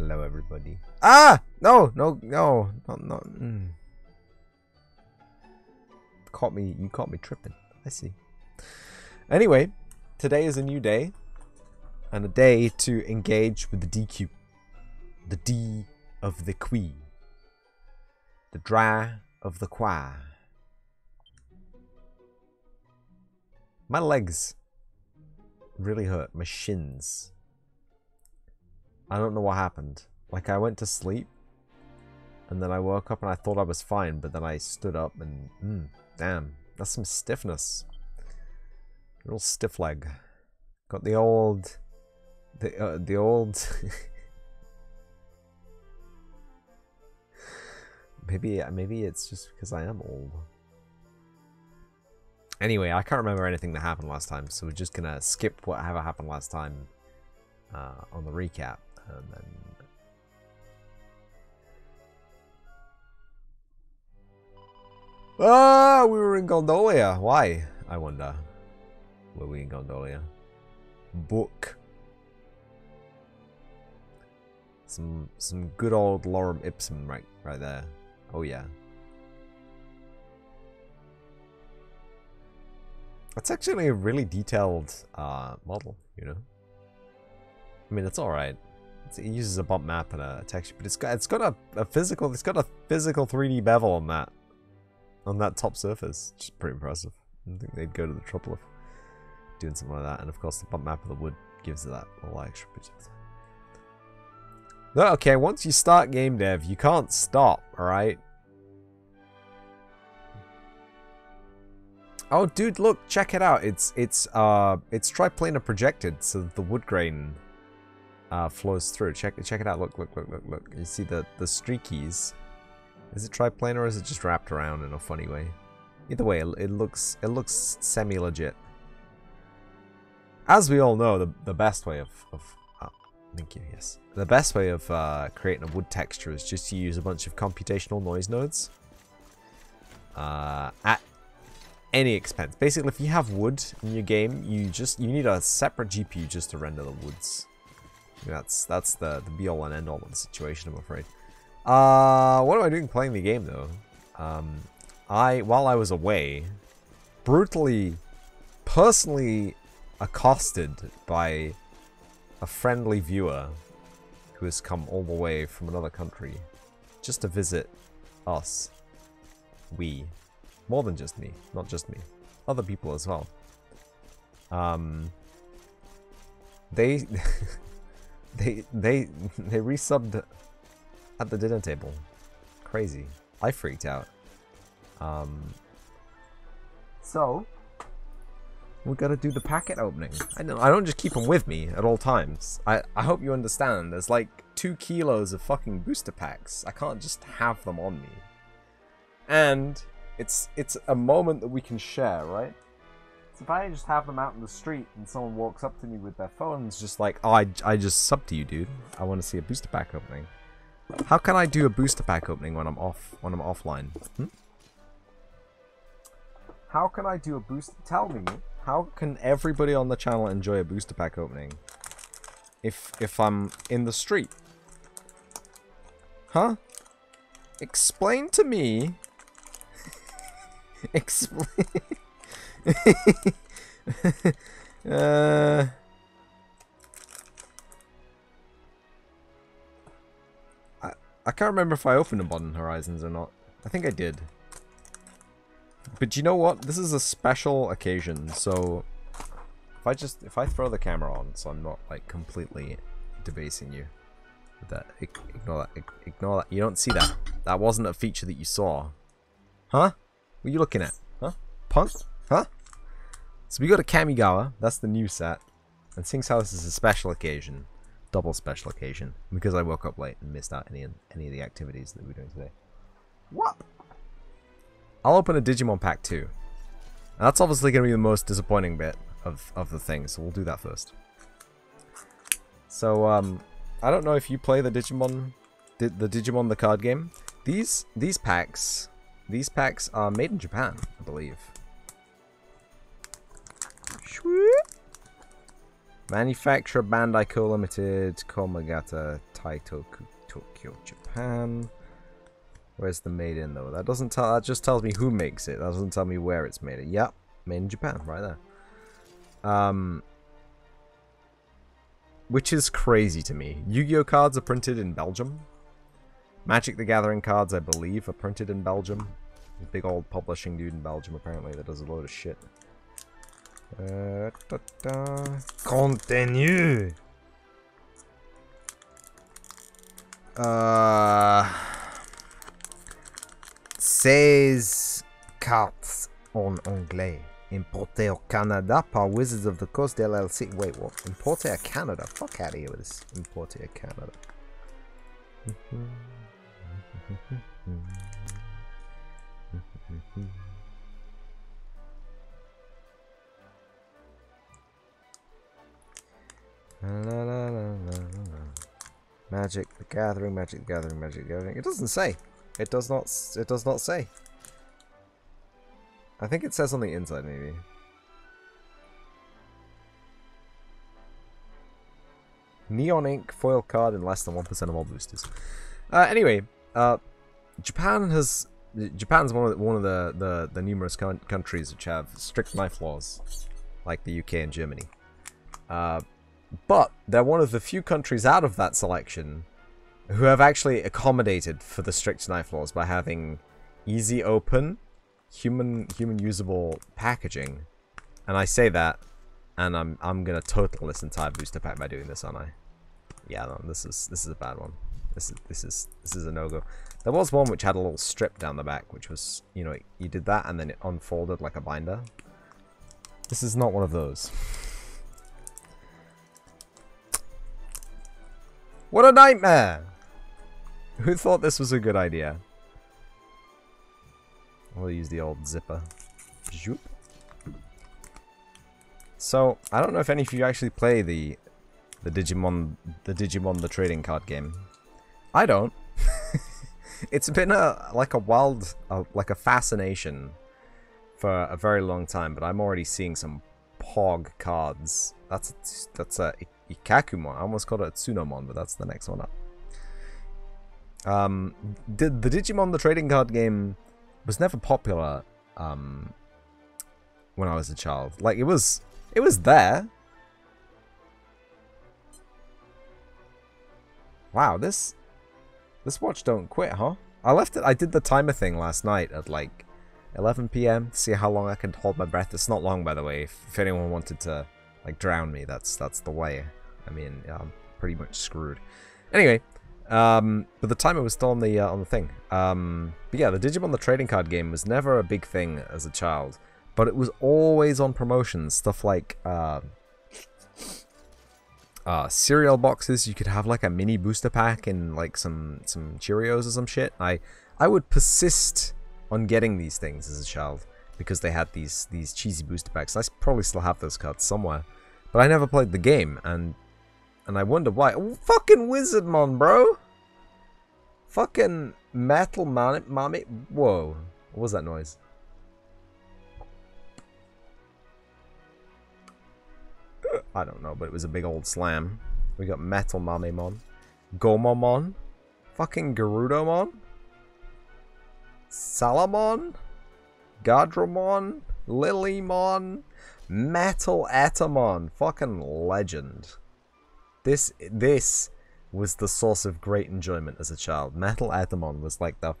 Hello, everybody. Ah! No, no, no, no, no. Mm. Caught me, you caught me tripping. I see. Anyway, today is a new day. And a day to engage with the DQ. The D of the Qui. The Dra of the Qua. My legs really hurt. My shins. I don't know what happened. Like, I went to sleep. And then I woke up and I thought I was fine. But then I stood up and... Mm, damn. That's some stiffness. Real stiff leg. Got the old... The, uh, the old... maybe, maybe it's just because I am old. Anyway, I can't remember anything that happened last time, so we're just gonna skip whatever happened last time uh, on the recap, and then. Ah, we were in Gondolia. Why? I wonder. Were we in Gondolia? Book. Some some good old Lorem Ipsum right right there. Oh yeah. It's actually a really detailed uh, model, you know. I mean, it's all right. It uses a bump map and a texture, but it's got it's got a, a physical it's got a physical 3D bevel on that on that top surface, which is pretty impressive. I think they'd go to the trouble of doing something like that, and of course the bump map of the wood gives it that little extra bit. No, okay. Once you start game dev, you can't stop. All right. Oh, dude, look, check it out. It's it's uh it's triplanar projected, so the wood grain uh flows through. Check check it out. Look, look, look, look, look. You see the the streakies. Is it triplanar or is it just wrapped around in a funny way? Either way, it, it looks it looks semi legit. As we all know, the the best way of of oh, thank you. Yes, the best way of uh, creating a wood texture is just to use a bunch of computational noise nodes. Uh, at any expense. Basically, if you have wood in your game, you just you need a separate GPU just to render the woods. That's that's the the be all and end all of the situation, I'm afraid. Uh, what am I doing playing the game though? Um, I while I was away, brutally, personally accosted by a friendly viewer who has come all the way from another country just to visit us. We. More than just me. Not just me. Other people as well. Um, they, they, they, they resubbed at the dinner table. Crazy. I freaked out. Um, so, we gotta do the packet opening. I don't, I don't just keep them with me at all times. I, I hope you understand. There's like two kilos of fucking booster packs. I can't just have them on me. And it's it's a moment that we can share, right? So if I just have them out in the street and someone walks up to me with their phone? phones, just like, oh, I, I just sub to you, dude. I want to see a booster pack opening. How can I do a booster pack opening when I'm off when I'm offline? Hmm? How can I do a boost? Tell me, how can everybody on the channel enjoy a booster pack opening if if I'm in the street? Huh? Explain to me Explain. Uh. I I can't remember if I opened a Modern Horizons or not. I think I did. But you know what? This is a special occasion, so if I just if I throw the camera on, so I'm not like completely debasing you. That ignore that ignore that. You don't see that. That wasn't a feature that you saw, huh? What are you looking at? Huh? Punk? Huh? So we go to Kamigawa. That's the new set. And how this is a special occasion, double special occasion, because I woke up late and missed out any any of the activities that we're doing today. What? I'll open a Digimon pack too. And that's obviously going to be the most disappointing bit of, of the thing, so we'll do that first. So, um, I don't know if you play the Digimon, the, the Digimon the card game. These these packs these packs are made in Japan, I believe. Manufacturer Bandai Co. Limited, Komagata, Taito, Tokyo, Japan. Where's the made in though? That doesn't tell. That just tells me who makes it. That doesn't tell me where it's made. Yep, made in Japan, right there. Um, which is crazy to me. Yu-Gi-Oh cards are printed in Belgium. Magic the Gathering cards, I believe, are printed in Belgium. Big old publishing dude in Belgium, apparently, that does a load of shit. Uh, da. Continue. Uh, says cartes en anglais. Importé au Canada par Wizards of the Coast LLC. Wait, what? Importé à Canada? Fuck out of here with this. Importé à Canada. La, la, la, Magic the Gathering, Magic the Gathering, Magic the Gathering. It doesn't say. It does not. It does not say. I think it says on the inside, maybe. Neon Ink foil card in less than 1% of all boosters. Uh, anyway, uh, Japan has Japan's one of the, one of the the, the numerous countries which have strict knife laws, like the UK and Germany. Uh, but they're one of the few countries out of that selection who have actually accommodated for the strict knife laws by having easy open, human human usable packaging. And I say that, and I'm I'm gonna total this entire booster pack by doing this, aren't I? Yeah, no, this is this is a bad one. This is this is this is a no go. There was one which had a little strip down the back, which was you know you did that and then it unfolded like a binder. This is not one of those. What a nightmare! Who thought this was a good idea? We'll use the old zipper. Zoop. So, I don't know if any of you actually play the the Digimon the Digimon the trading card game. I don't. it's been a like a wild like a fascination for a very long time, but I'm already seeing some Pog cards. That's that's a Ikkakumon. I almost called it Tsunomon, but that's the next one up. Um, the, the Digimon the trading card game was never popular um, when I was a child. Like it was, it was there. Wow, this this watch don't quit, huh? I left it. I did the timer thing last night at like 11 p.m. see how long I can hold my breath. It's not long, by the way. If, if anyone wanted to like drown me, that's that's the way. I mean, I'm pretty much screwed. Anyway, um, but the timer was still on the uh, on the thing. Um, but yeah, the Digimon the trading card game was never a big thing as a child, but it was always on promotions. Stuff like uh, uh, cereal boxes. You could have like a mini booster pack and like some some Cheerios or some shit. I I would persist on getting these things as a child because they had these these cheesy booster packs. I probably still have those cards somewhere, but I never played the game and and I wonder why. Oh, fucking Wizardmon, bro! Fucking Metal Man. Whoa. What was that noise? I don't know, but it was a big old slam. We got Metal Mamemon. Gomamon. Fucking Gerudomon. Salamon. Gadramon. Lilymon. Metal Etemon. Fucking legend. This this was the source of great enjoyment as a child. Metal Etemon was like the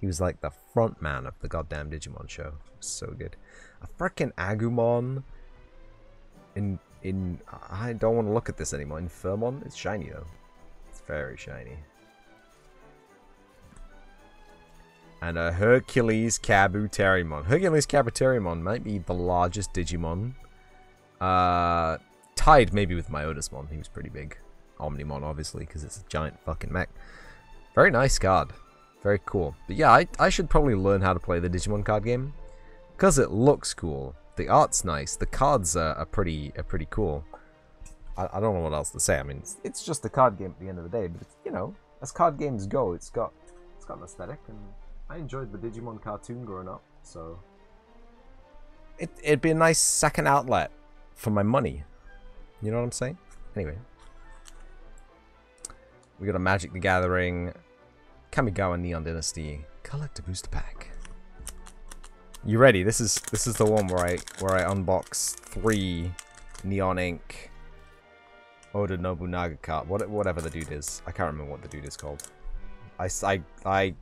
he was like the front man of the goddamn Digimon show. So good. A freaking Agumon in in I don't want to look at this anymore. Infermon, it's shiny though. It's very shiny. And a Hercules Kabuterimon. Hercules Kabuterimon might be the largest Digimon. Uh, tied maybe with Myotismon. He was pretty big. Omnimon, obviously, because it's a giant fucking mech. Very nice card. Very cool. But yeah, I, I should probably learn how to play the Digimon card game. Because it looks cool. The art's nice. The cards are, are pretty are pretty cool. I, I don't know what else to say. I mean, it's, it's just a card game at the end of the day. But, you know, as card games go, it's got it's got an aesthetic. And I enjoyed the Digimon cartoon growing up. So it, it'd be a nice second outlet for my money You know what I'm saying? Anyway. We got a Magic the Gathering, Kamigawa Neon Dynasty, Collector Booster Pack. You ready? This is this is the one where I where I unbox three Neon Ink Oda Nobunaga card. What, whatever the dude is. I can't remember what the dude is called. I, I, I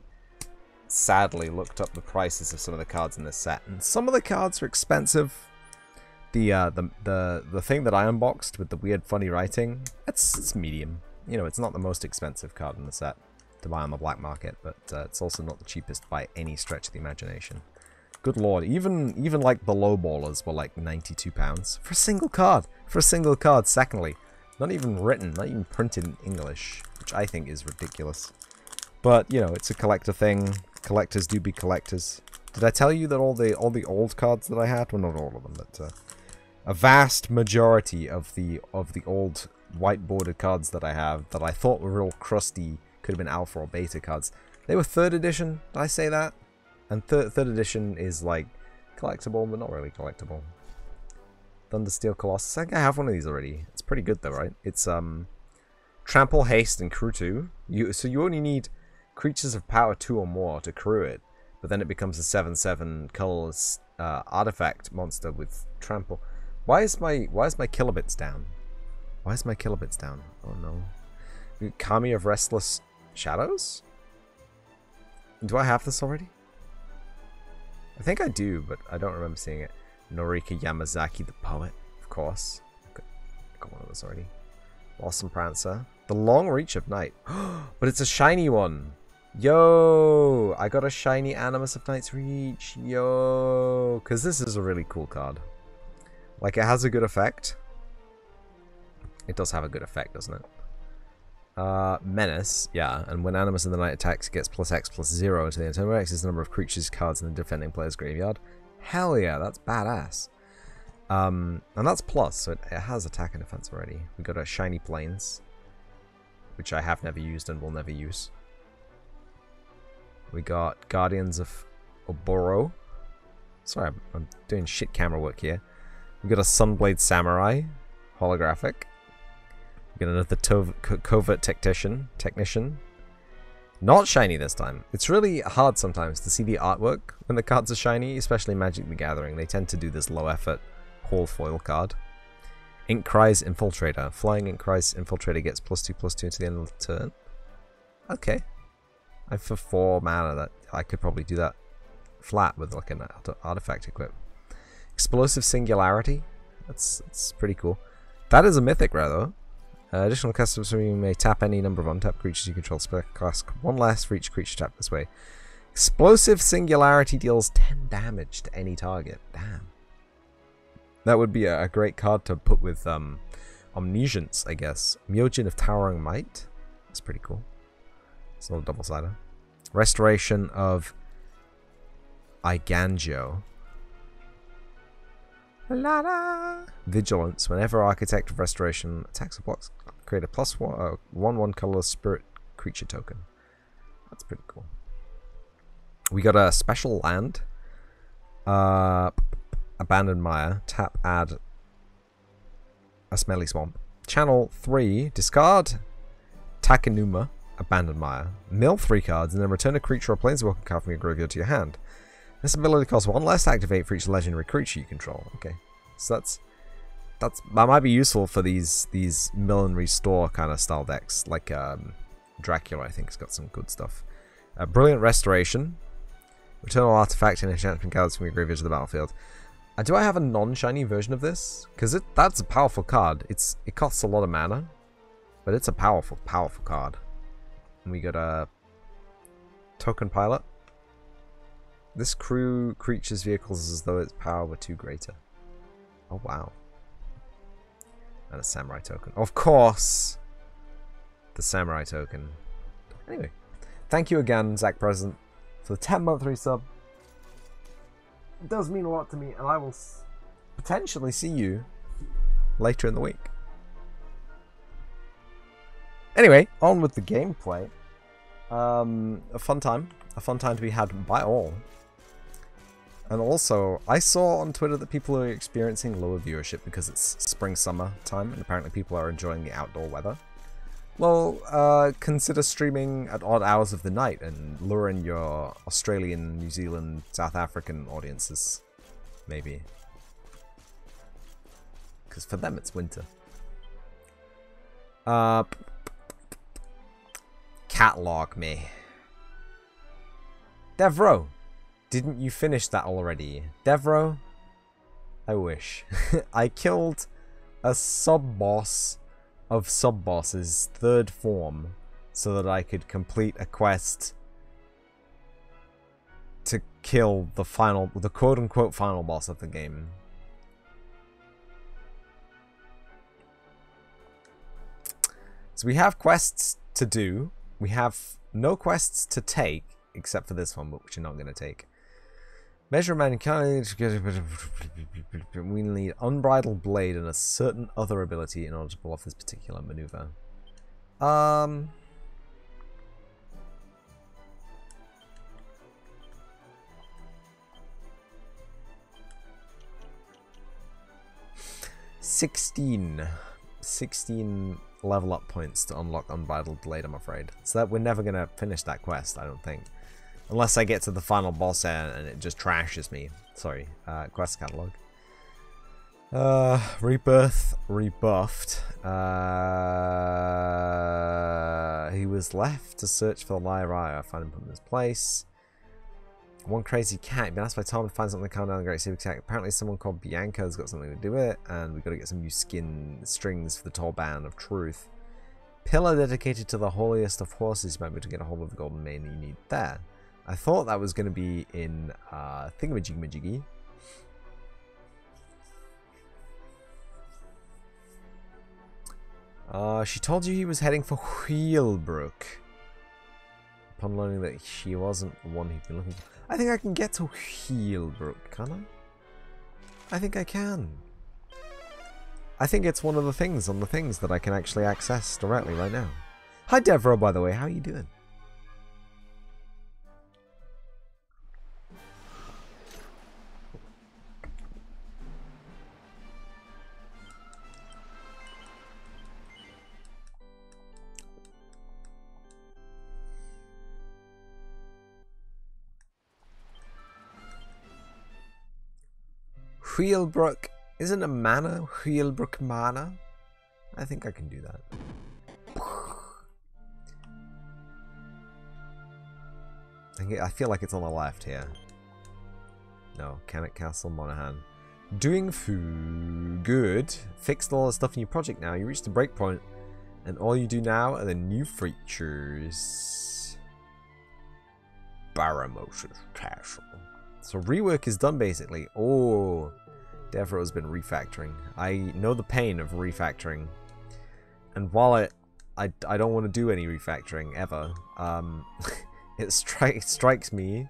sadly looked up the prices of some of the cards in this set. And some of the cards are expensive. The, uh, the, the, the thing that I unboxed with the weird funny writing, it's, it's medium. You know, it's not the most expensive card in the set to buy on the black market, but uh, it's also not the cheapest by any stretch of the imagination. Good lord, even even like the low ballers were like 92 pounds for a single card. For a single card, secondly. Not even written, not even printed in English, which I think is ridiculous. But, you know, it's a collector thing. Collectors do be collectors. Did I tell you that all the all the old cards that I had, well not all of them, but uh, a vast majority of the of the old white bordered cards that I have that I thought were real crusty, could have been alpha or beta cards. They were third edition, did I say that? And third third edition is like collectible, but not really collectible. Thundersteel Colossus. I think I have one of these already. It's pretty good though, right? It's um Trample, Haste, and Crew 2. You, so you only need creatures of power 2 or more to crew it, but then it becomes a 7-7 colorless uh, artifact monster with Trample. Why is my why is my kilobits down? Why is my kilobits down? Oh no. Kami of Restless Shadows? Do I have this already? I think I do, but I don't remember seeing it. Norika Yamazaki, the poet, of course. Got, got one of those already. Blossom Prancer. The Long Reach of Night. but it's a shiny one. Yo! I got a shiny Animus of Night's Reach. Yo! Because this is a really cool card. Like, it has a good effect. It does have a good effect, doesn't it? Uh, Menace, yeah, and when Animus in the Night attacks, it gets plus X plus zero to the end internal X is the number of creatures cards in the defending player's graveyard. Hell yeah, that's badass. Um, and that's plus, so it, it, has attack and defense already. We got a Shiny Plains, which I have never used and will never use. We got Guardians of Oboro. Sorry, I'm, I'm doing shit camera work here. We got a Sunblade Samurai, holographic. We got another Covert Technician, Technician, not shiny this time. It's really hard sometimes to see the artwork when the cards are shiny, especially Magic the Gathering. They tend to do this low effort whole foil card. Inkrise Infiltrator. Flying Inkrise Infiltrator gets plus 2 plus 2 to the end of the turn. Okay. I for 4 mana that I could probably do that flat with like an artifact equip. Explosive Singularity. That's, that's pretty cool. That is a mythic rather. Uh, additional customers you may tap any number of untapped creatures you control. Spell cost one less for each creature tapped this way. Explosive Singularity deals 10 damage to any target. Damn. That would be a, a great card to put with um, Omniscience, I guess. Myojin of Towering Might. That's pretty cool. It's a little double-sided. Restoration of Eiganjo. La -la. Vigilance. Whenever Architect of Restoration attacks a box, create a plus one, uh, one, one colorless spirit creature token. That's pretty cool. We got a special land. Uh, Abandoned Mire. Tap, add a Smelly Swamp. Channel 3, discard Takenuma, Abandoned Mire. Mill 3 cards, and then return a creature or planeswalker card from your graveyard to your hand. This ability costs one less to activate for each legendary creature you control. Okay, so that's that's that might be useful for these these millinery store kind of style decks, like um, Dracula. I think has got some good stuff. Uh, Brilliant Restoration, return all artifact and enchantment cards from your graveyard to the battlefield. Uh, do I have a non-shiny version of this? Because that's a powerful card. It's it costs a lot of mana, but it's a powerful powerful card. And we got a token pilot. This crew creature's vehicles as though its power were too greater. Oh, wow. And a samurai token. Of course! The samurai token. Anyway, thank you again, Zach Present, for the 10 month resub. It does mean a lot to me, and I will potentially see you later in the week. Anyway, on with the gameplay. Um, a fun time. A fun time to be had by all. And also, I saw on Twitter that people are experiencing lower viewership because it's spring summer time and apparently people are enjoying the outdoor weather. Well, uh, consider streaming at odd hours of the night and lure in your Australian, New Zealand, South African audiences. Maybe. Because for them it's winter. Uh, catalog me. Devro, didn't you finish that already? Devro? I wish. I killed a sub-boss of sub-bosses, third form, so that I could complete a quest to kill the final, the quote-unquote final boss of the game. So we have quests to do. We have no quests to take, except for this one, which you're not going to take. Measure mankind. We need unbridled blade and a certain other ability in order to pull off this particular maneuver. Um. Sixteen. 16 level up points to unlock Unbridled Blade, I'm afraid. So that we're never going to finish that quest, I don't think. Unless I get to the final boss and it just trashes me. Sorry, uh, quest catalog. Uh, Rebirth, rebuffed. Uh, he was left to search for the liar I find him in his place. One crazy cat. Been asked by Tom to find something to calm down the Great Civic Attack. Apparently someone called Bianca has got something to do with it, and we've got to get some new skin strings for the tall band of truth. Pillar dedicated to the holiest of horses. You might be able to get a hold of the golden mane you need there. I thought that was going to be in uh, Thingamajiggy Uh, she told you he was heading for Wheelbrook. Upon learning that she wasn't the one he'd been looking for. I think I can get to Heelbrook, can I? I think I can. I think it's one of the things on the things that I can actually access directly right now. Hi Devro, by the way, how are you doing? Wheelbrook isn't a mana? Wheelbrook mana? I think I can do that. I feel like it's on the left here. No, Cannock Castle, Monaghan. Doing foo good. Fixed all the stuff in your project now. You reached the breakpoint. And all you do now are the new features. Baramos's Castle. So rework is done basically. Oh, Devro has been refactoring. I know the pain of refactoring. And while I, I, I don't want to do any refactoring ever, um, it, stri it strikes me,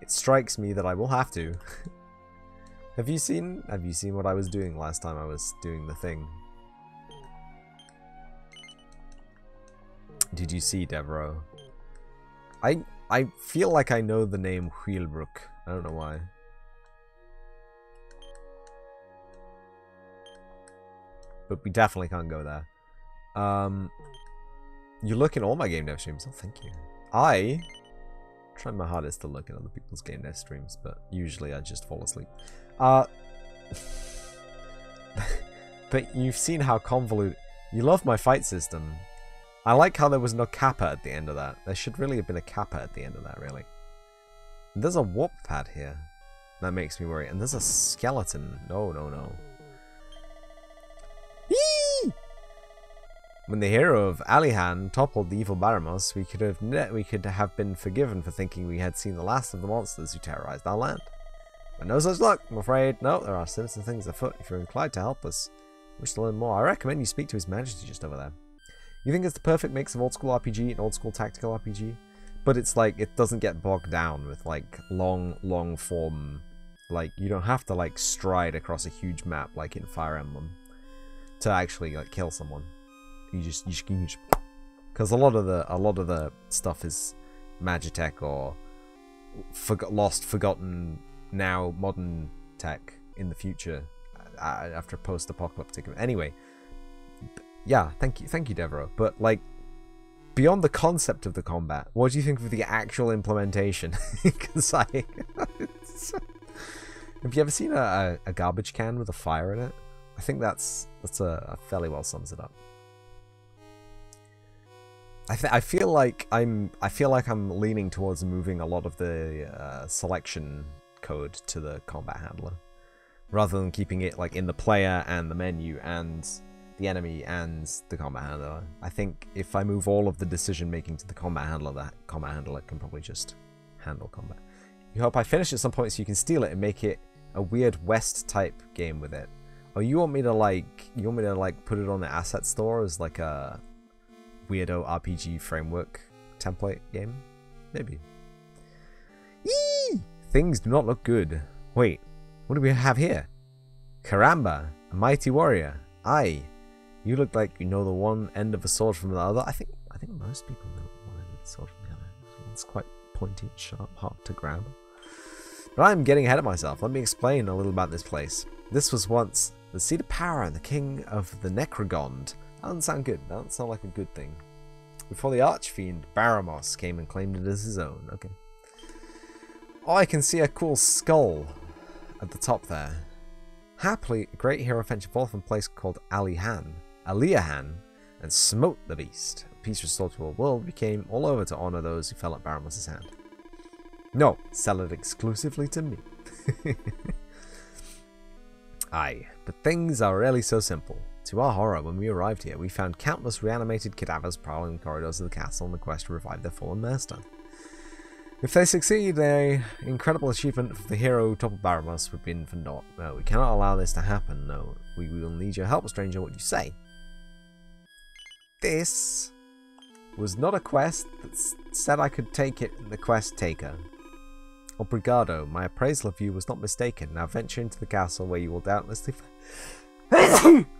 it strikes me that I will have to. have you seen, have you seen what I was doing last time I was doing the thing? Did you see Devro? I, I feel like I know the name Wheelbrook. I don't know why. But we definitely can't go there. Um, you look in all my game dev streams. Oh, thank you. I try my hardest to look at other people's game dev streams, but usually I just fall asleep. Uh, but you've seen how convoluted... You love my fight system. I like how there was no kappa at the end of that. There should really have been a kappa at the end of that, really. There's a warp pad here. That makes me worry. And there's a skeleton. No, no, no. When the hero of Aliahan toppled the evil Baramos, we could have we could have been forgiven for thinking we had seen the last of the monsters who terrorized our land. But no such luck, I'm afraid. No, there are sinister things afoot if you're inclined to help us. Wish to learn more. I recommend you speak to His Majesty just over there. You think it's the perfect mix of old school RPG and old school tactical RPG? But it's like, it doesn't get bogged down with like long, long form. Like, you don't have to like stride across a huge map like in Fire Emblem to actually like kill someone. You just you you just because a lot of the a lot of the stuff is Magitech or lost, forgotten now modern tech in the future uh, after post-apocalyptic. Anyway, yeah, thank you, thank you, Devereaux. But like, beyond the concept of the combat, what do you think of the actual implementation? Because I, have you ever seen a, a, garbage can with a fire in it? I think that's that's a, a fairly well sums it up. I th- I feel like I'm I feel like I'm leaning towards moving a lot of the uh, selection code to the combat handler, rather than keeping it like in the player and the menu and the enemy and the combat handler. I think if I move all of the decision making to the combat handler, that combat handler can probably just handle combat. You hope I finish at some point so you can steal it and make it a weird West type game with it. Or you want me to like you want me to like put it on the asset store as like a weirdo RPG framework template game? Maybe. Yee! Things do not look good. Wait, what do we have here? Caramba, a mighty warrior. Aye, you look like you know the one end of a sword from the other. I think I think most people know one end of the sword from the other. It's quite pointy sharp, hard to grab. But I'm getting ahead of myself. Let me explain a little about this place. This was once the seat of power and the king of the Necrogond. That doesn't sound good. That doesn't sound like a good thing. Before the archfiend Baramos came and claimed it as his own. Okay. Oh, I can see a cool skull at the top there. Happily, a great hero ventured forth from a place called Alihan, Aliahan, and smote the beast. Peace restored to a world became all over to honor those who fell at Baramos' hand. No, sell it exclusively to me. Aye, but things are really so simple. To our horror, when we arrived here, we found countless reanimated cadavers prowling the corridors of the castle in the quest to revive their fallen master. If they succeed, a incredible achievement for the hero who toppled Baramos would be in for naught. No, we cannot allow this to happen. No, we will need your help, stranger. What do you say? This was not a quest that said I could take it the quest taker. Obrigado, my appraisal of you was not mistaken. Now venture into the castle where you will doubtlessly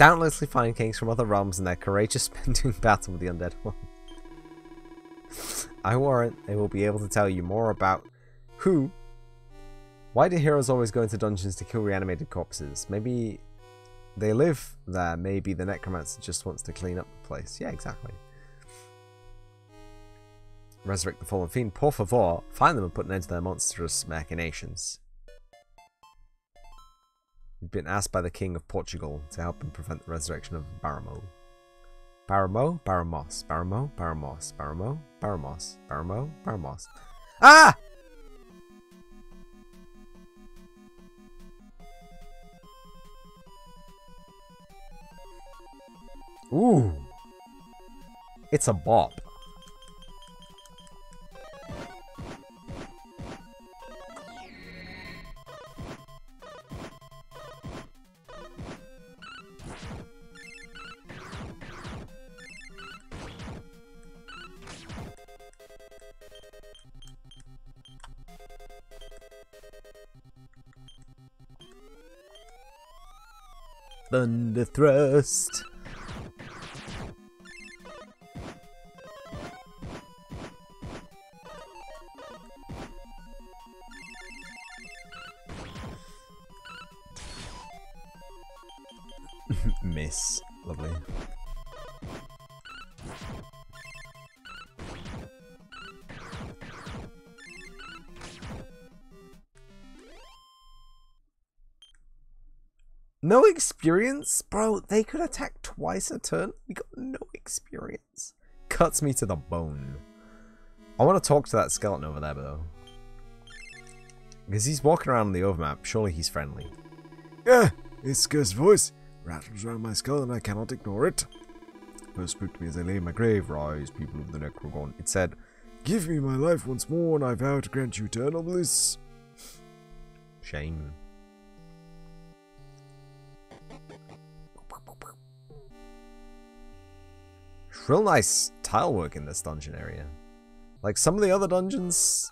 doubtlessly find kings from other realms in their courageous spending battle with the undead one. I warrant they will be able to tell you more about who. Why do heroes always go into dungeons to kill reanimated corpses? Maybe they live there. Maybe the necromancer just wants to clean up the place. Yeah, exactly. Resurrect the fallen fiend. Por favor, find them and put an end to their monstrous machinations. He'd been asked by the King of Portoga to help him prevent the resurrection of Baramo. Baramo? Baramos. Baramo? Baramos. Baramo? Baramos. Baramo? Baramos. Ah! Ooh. It's a bop. Thunder Thrust. Miss. Lovely. No experience? Bro, they could attack twice a turn. We got no experience. Cuts me to the bone. I want to talk to that skeleton over there, though. Because he's walking around on the overmap. Surely he's friendly. Yeah, it's Ghost voice. Rattles around my skull and I cannot ignore it. First spoke to me as I lay in my grave. Rise, people of the Necrogond. It said, Give me my life once more and I vow to grant you eternal bliss. Shame. Real nice tile work in this dungeon area. Like some of the other dungeons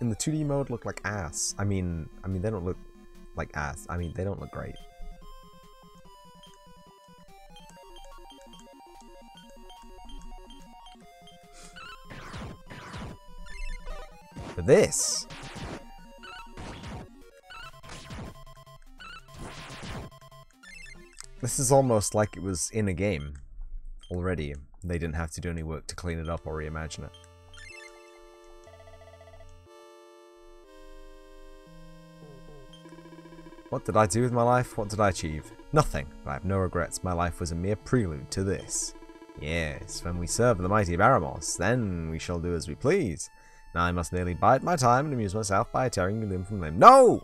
in the 2D mode look like ass. I mean, I mean they don't look like ass. I mean, they don't look great. But this... This is almost like it was in a game already. They didn't have to do any work to clean it up or reimagine it. What did I do with my life? What did I achieve? Nothing, but I have no regrets. My life was a mere prelude to this. Yes, when we serve the mighty Baramos, then we shall do as we please. Now I must merely bide my time and amuse myself by tearing limb from limb. No!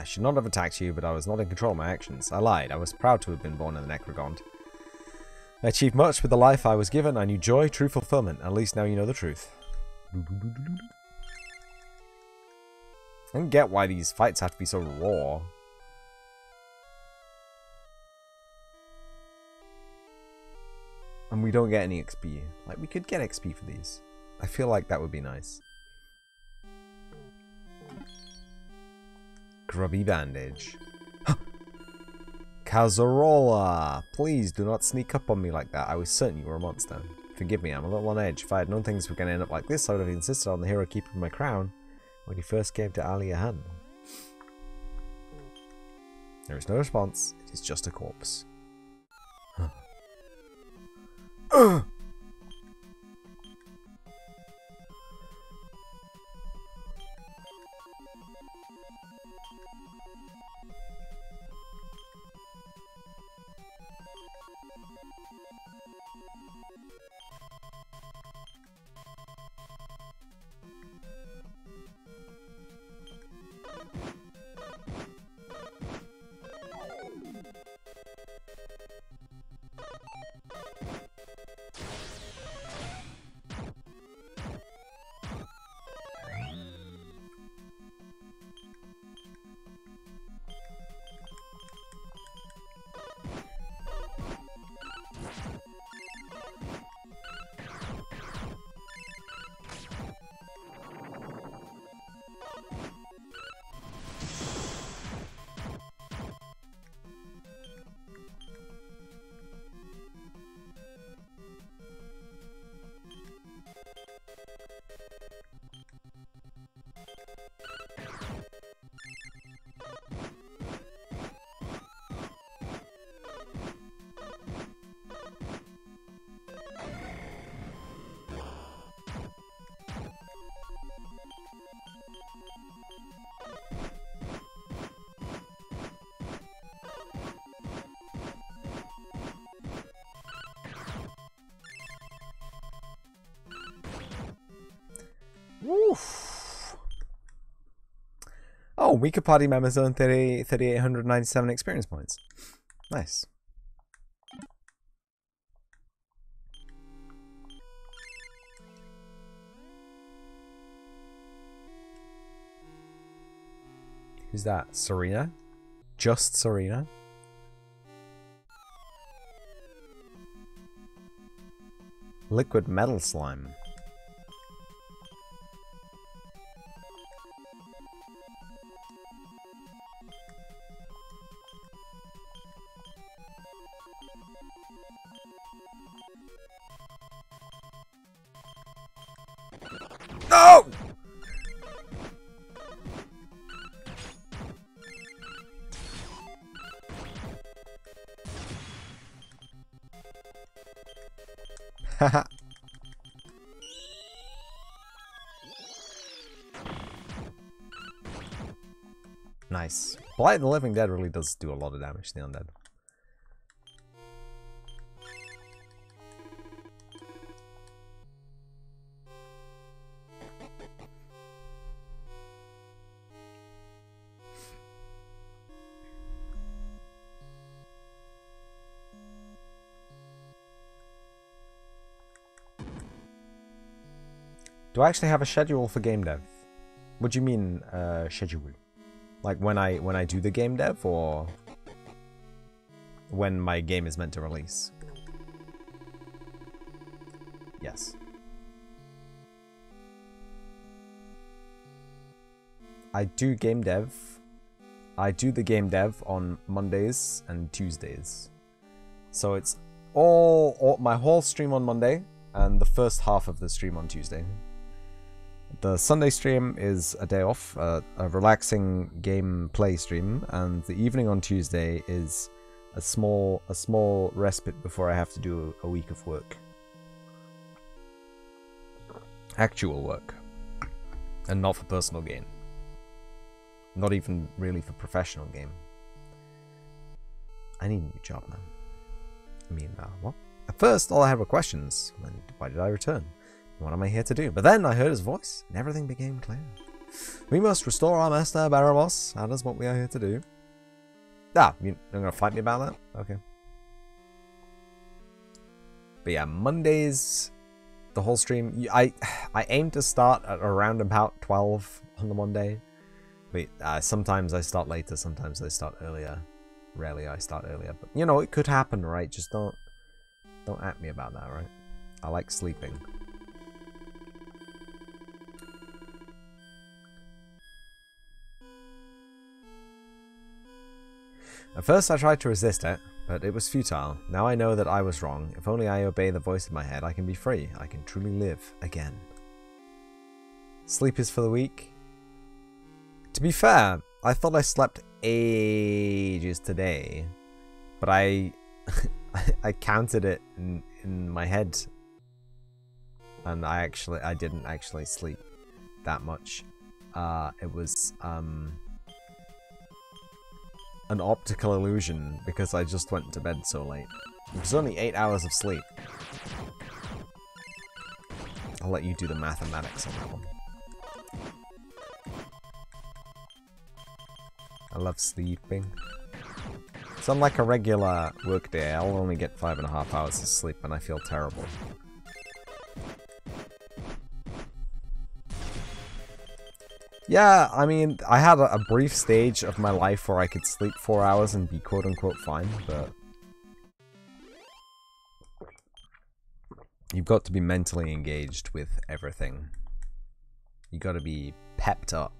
I should not have attacked you, but I was not in control of my actions. I lied. I was proud to have been born in the Necrogond. I achieved much with the life I was given. I knew joy, true fulfillment. At least now you know the truth. I don't get why these fights have to be so raw. And we don't get any XP. Like, we could get XP for these. I feel like that would be nice. Grubby bandage. Cazarola! Please do not sneak up on me like that. I was certain you were a monster. Forgive me, I'm a little on edge. If I had known things were going to end up like this, I would have insisted on the hero keeping my crown when he first gave to Ali a hand. There is no response. It is just a corpse. Woof. weaker party members earn 30, 3,897 experience points. Nice. Who's that? Serena? Just Serena? Liquid metal slime. Blight of the Living Dead really does do a lot of damage to the undead. Do I actually have a schedule for game dev? What do you mean, uh, schedule? Like when I when I do the game dev, or when my game is meant to release? Yes. I do game dev. I do the game dev on Mondays and Tuesdays. So it's all, all my whole stream on Monday and the first half of the stream on Tuesday. The Sunday stream is a day off, uh, a relaxing game play stream, and the evening on Tuesday is a small a small respite before I have to do a week of work. Actual work. And not for personal gain. Not even really for professional game. I need a new job, man. I mean, uh, what? At first, all I had were questions. When, why did I return? What am I here to do? But then I heard his voice, and everything became clear. We must restore our master, Baramos. That is what we are here to do. Ah, you're gonna fight me about that? Okay. But yeah, Mondays, the whole stream. I I aim to start at around about 12 on the Monday. But uh, sometimes I start later, sometimes I start earlier. Rarely I start earlier, but you know it could happen, right? Just don't don't at me about that, right? I like sleeping. At first I tried to resist it, but it was futile. Now I know that I was wrong. If only I obey the voice in my head, I can be free. I can truly live again. Sleep is for the weak. To be fair, I thought I slept ages today, but I I counted it in, in my head, and I actually I didn't actually sleep that much. Uh, it was um an optical illusion because I just went to bed so late. It was only eight hours of sleep. I'll let you do the mathematics on that one. I love sleeping. So unlike a regular workday, I'll only get five and a half hours of sleep and I feel terrible. Yeah, I mean, I had a, a, brief stage of my life where I could sleep four hours and be quote-unquote fine, but... You've got to be mentally engaged with everything. You gotta be pepped up.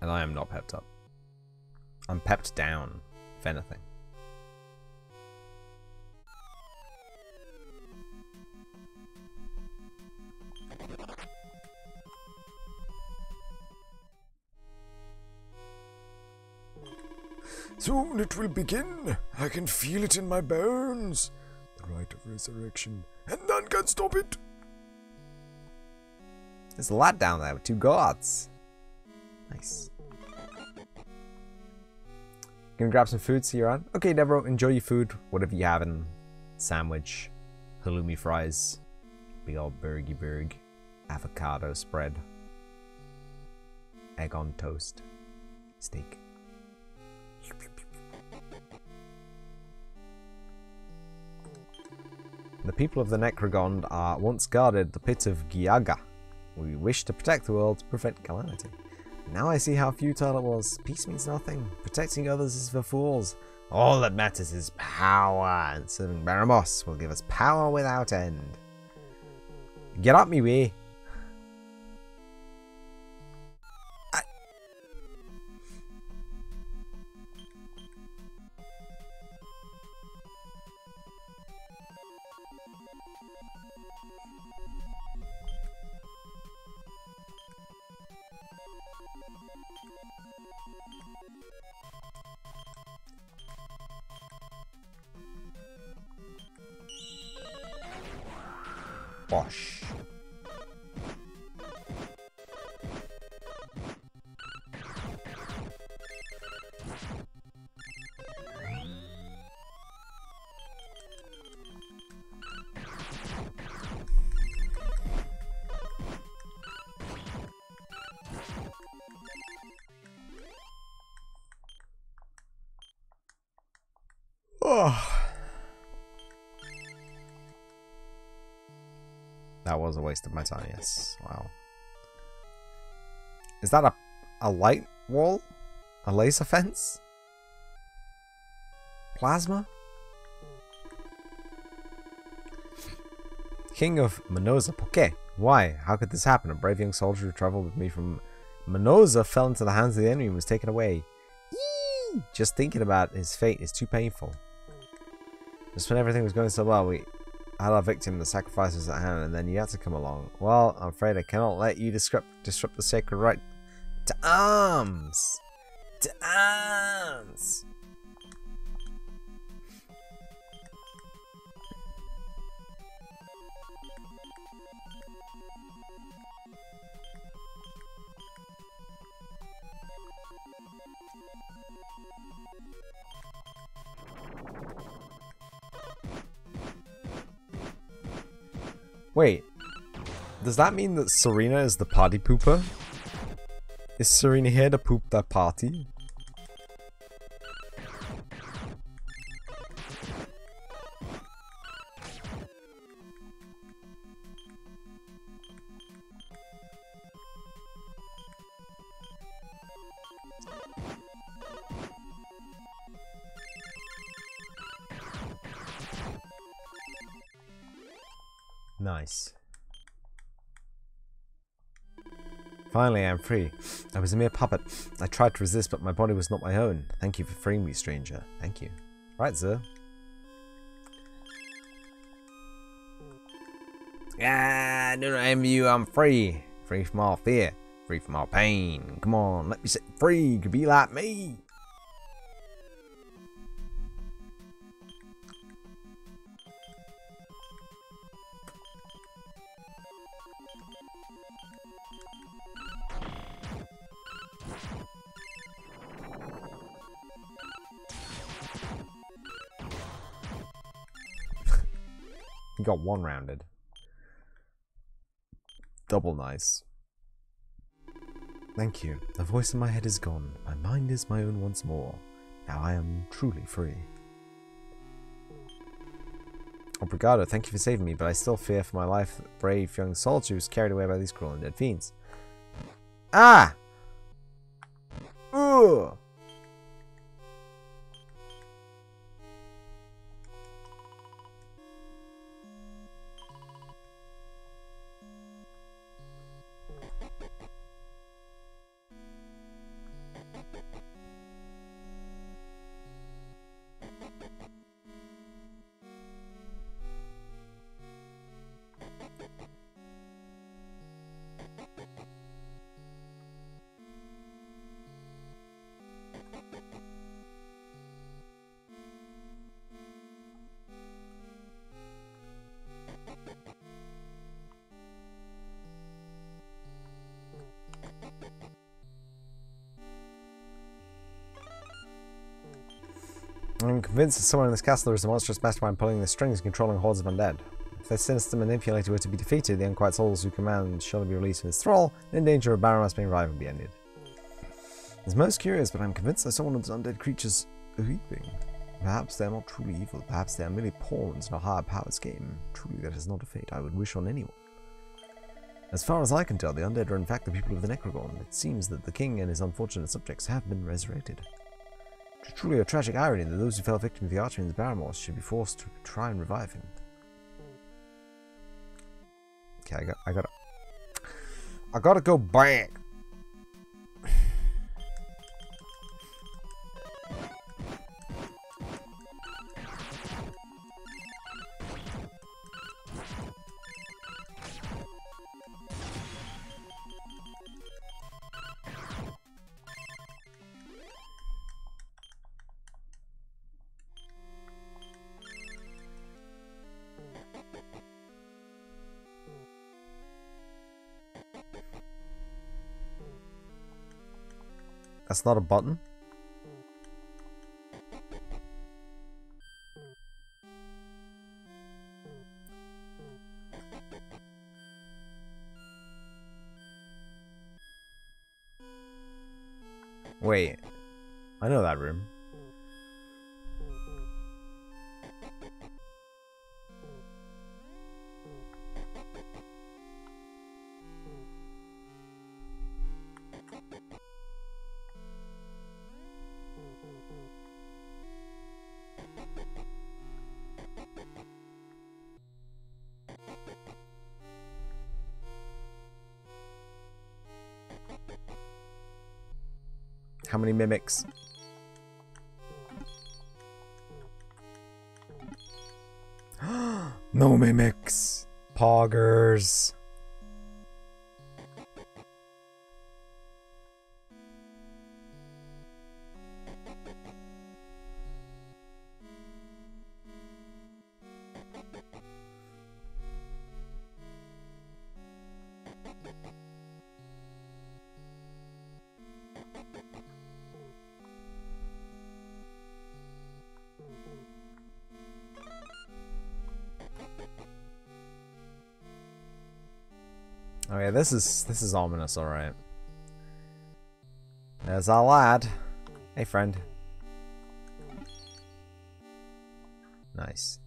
And I am not pepped up. I'm pepped down, if anything. Soon it will begin. I can feel it in my bones. The rite of resurrection, and none can stop it. There's a lot down there with two gods. Nice. Gonna grab some food, see you around. Okay, Deborah, enjoy your food, whatever you have in sandwich, halloumi fries, big old burgy burg, avocado spread, egg on toast, steak. The people of the Necrogond are once guarded the pit of Giaga. We wish to protect the world to prevent calamity. Now I see how futile it was. Peace means nothing. Protecting others is for fools. All that matters is power, and serving Baramos will give us power without end. Get up me way. Of my time, yes. Wow. Is that a, a light wall? A laser fence? Plasma? King of Minoza Poke. Why? How could this happen? A brave young soldier who traveled with me from Minoza fell into the hands of the enemy and was taken away. Yee! Just thinking about his fate is too painful. Just when everything was going so well, we had our victim, the sacrifice was at hand, and then you had to come along. Well, I'm afraid I cannot let you disrupt, disrupt the sacred rite to arms! To arms! Wait, does that mean that Serena is the party pooper? Is Serena here to poop that party? Nice. Finally, I'm free. I was a mere puppet. I tried to resist, but my body was not my own. Thank you for freeing me, stranger. Thank you. Right, sir. Ah, I do not envy you. I'm free. Free from all fear. Free from all pain. Come on, let me set free. You can be like me. Got one rounded. Double nice. Thank you. The voice in my head is gone. My mind is my own once more. Now I am truly free. Obrigado, thank you for saving me, but I still fear for my life that brave young soldier who's carried away by these cruel and dead fiends. Ah! Ugh! Convinced that somewhere in this castle is a monstrous mastermind pulling the strings and controlling hordes of undead. If this sinister manipulator were to be defeated, the unquiet souls who command shall be released from his thrall, and in danger of Baramos being and be ended. It's most curious, but I'm convinced I saw one of those undead creatures weeping. Perhaps they are not truly evil, perhaps they are merely pawns in a higher power's game. Truly, that is not a fate I would wish on anyone. As far as I can tell, the undead are in fact the people of the Necrogond. It seems that the king and his unfortunate subjects have been resurrected. It is truly a tragic irony that those who fell victim to the Archfiend's Baramos should be forced to try and revive him. Okay, I got, I gotta, I gotta go back. Not a button. How many mimics? no mimics. Poggers. This is this is ominous, alright. There's our lad. Hey friend. Nice.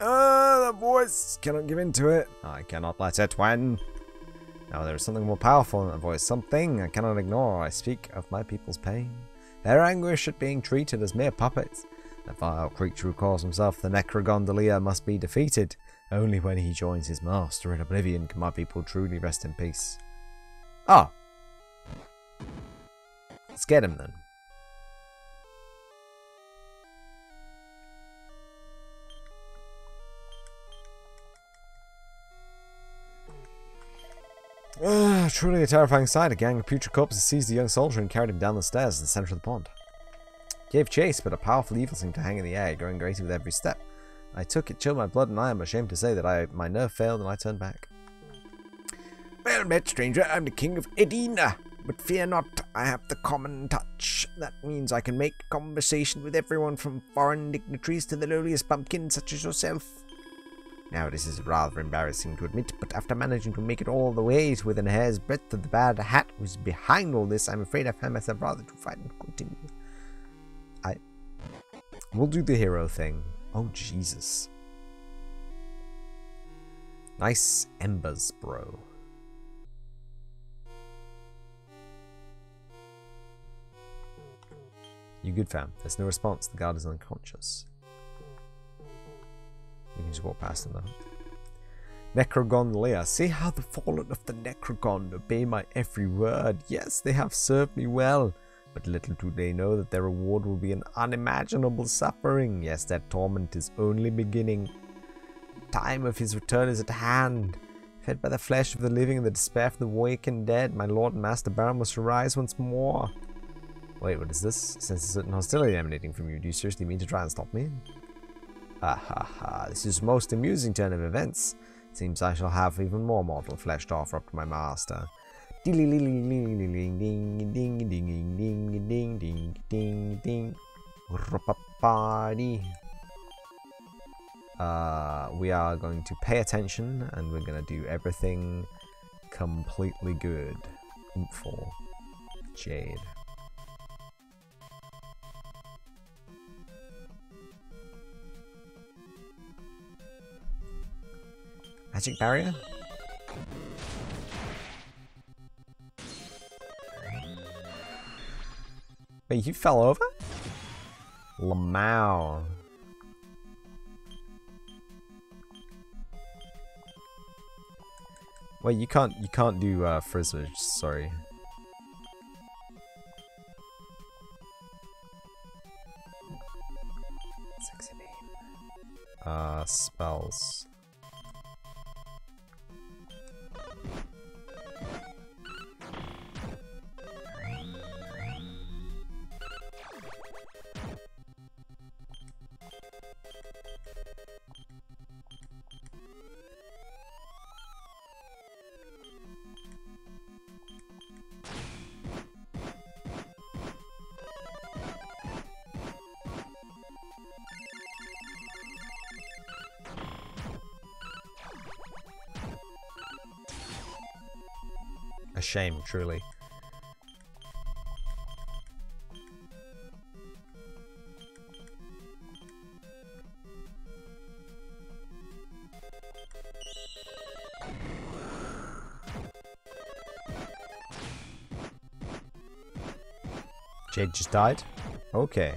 Ah, the voice! Cannot give in to it. I cannot let it win. Now there is something more powerful in that voice, something I cannot ignore. I speak of my people's pain, their anguish at being treated as mere puppets. The vile creature who calls himself the Necrogondolier must be defeated. Only when he joins his master in oblivion can my people truly rest in peace. Ah! Let's get him then. Ah, truly a terrifying sight. A gang of putrid corpses seized the young soldier and carried him down the stairs to the center of the pond. Gave chase, but a powerful evil seemed to hang in the air, growing greater with every step. I took it, chilled my blood, and I am ashamed to say that I my nerve failed and I turned back. Well met, stranger. I'm the king of Edina. But fear not, I have the common touch. That means I can make conversation with everyone from foreign dignitaries to the lowliest pumpkin such as yourself. Now, this is rather embarrassing to admit, but after managing to make it all the way to within a hair's breadth of the bad hat who's behind all this, I'm afraid I find myself rather too frightened to continue. I. We'll do the hero thing. Oh, Jesus. Nice embers, bro. You good, fam? There's no response. The guard is unconscious. You can just walk past him, though. Necrogondolier. See how the fallen of the Necrogond obey my every word. Yes, they have served me well. But little do they know that their reward will be an unimaginable suffering. Yes, their torment is only beginning. The time of his return is at hand. Fed by the flesh of the living and the despair of the awake and dead, my lord and master Baron must arise once more. Wait, what is this? Sense a certain hostility emanating from you. Do you seriously mean to try and stop me? Ah ha ha, this is most amusing turn of events. Seems I shall have even more mortal flesh to offer up to my master. Ding ding ding ding ding ding ding ding ding ding party. Uh, we are going to pay attention and we're going to do everything completely good. Oomful. Jade. Magic barrier? Wait, you fell over? Lamau. Wait, you can't you can't do uh sorry. Sexy name. Uh spells. Shame, truly. Jade just died? Okay.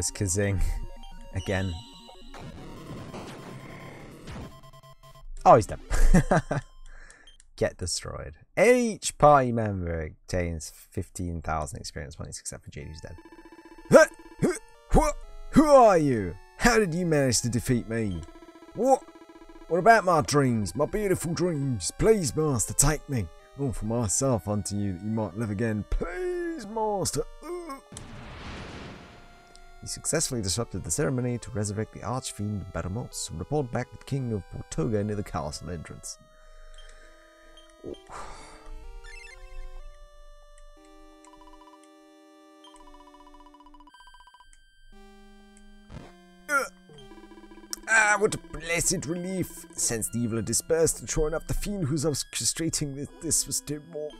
Where's Kazing? Again. Oh, he's dead. Get destroyed. Each party member obtains 15,000 experience points except for Jade who's dead. Who are you? How did you manage to defeat me? What? What about my dreams, my beautiful dreams? Please, Master, take me. Oh, for myself unto you that you might live again. Please, Master. Successfully disrupted the ceremony to resurrect the Archfiend Baramos and report back the King of Portoga near the castle entrance. Ah, what a blessed relief! Since the evil had dispersed and shorn up the fiend who's orchestrating this, this was more.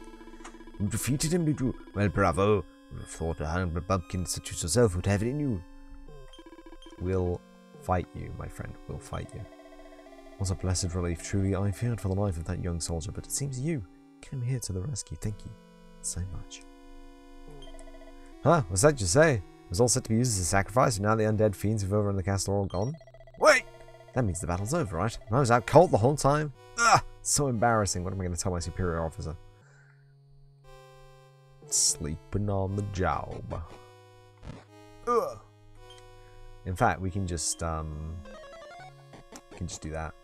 You defeated him, did you? Well, bravo. Would have thought a hundred bumpkins such as yourself would have it in you. We'll fight you, my friend. We'll fight you. What a blessed relief. Truly, I feared for the life of that young soldier, but it seems you came here to the rescue. Thank you so much. Huh? What's that you say? It was all set to be used as a sacrifice, and now the undead fiends who've overrun the castle are all gone? Wait! That means the battle's over, right? I was out cold the whole time. Ugh! So embarrassing. What am I going to tell my superior officer? Sleeping on the job. Ugh. In fact, we can just um, we can just do that.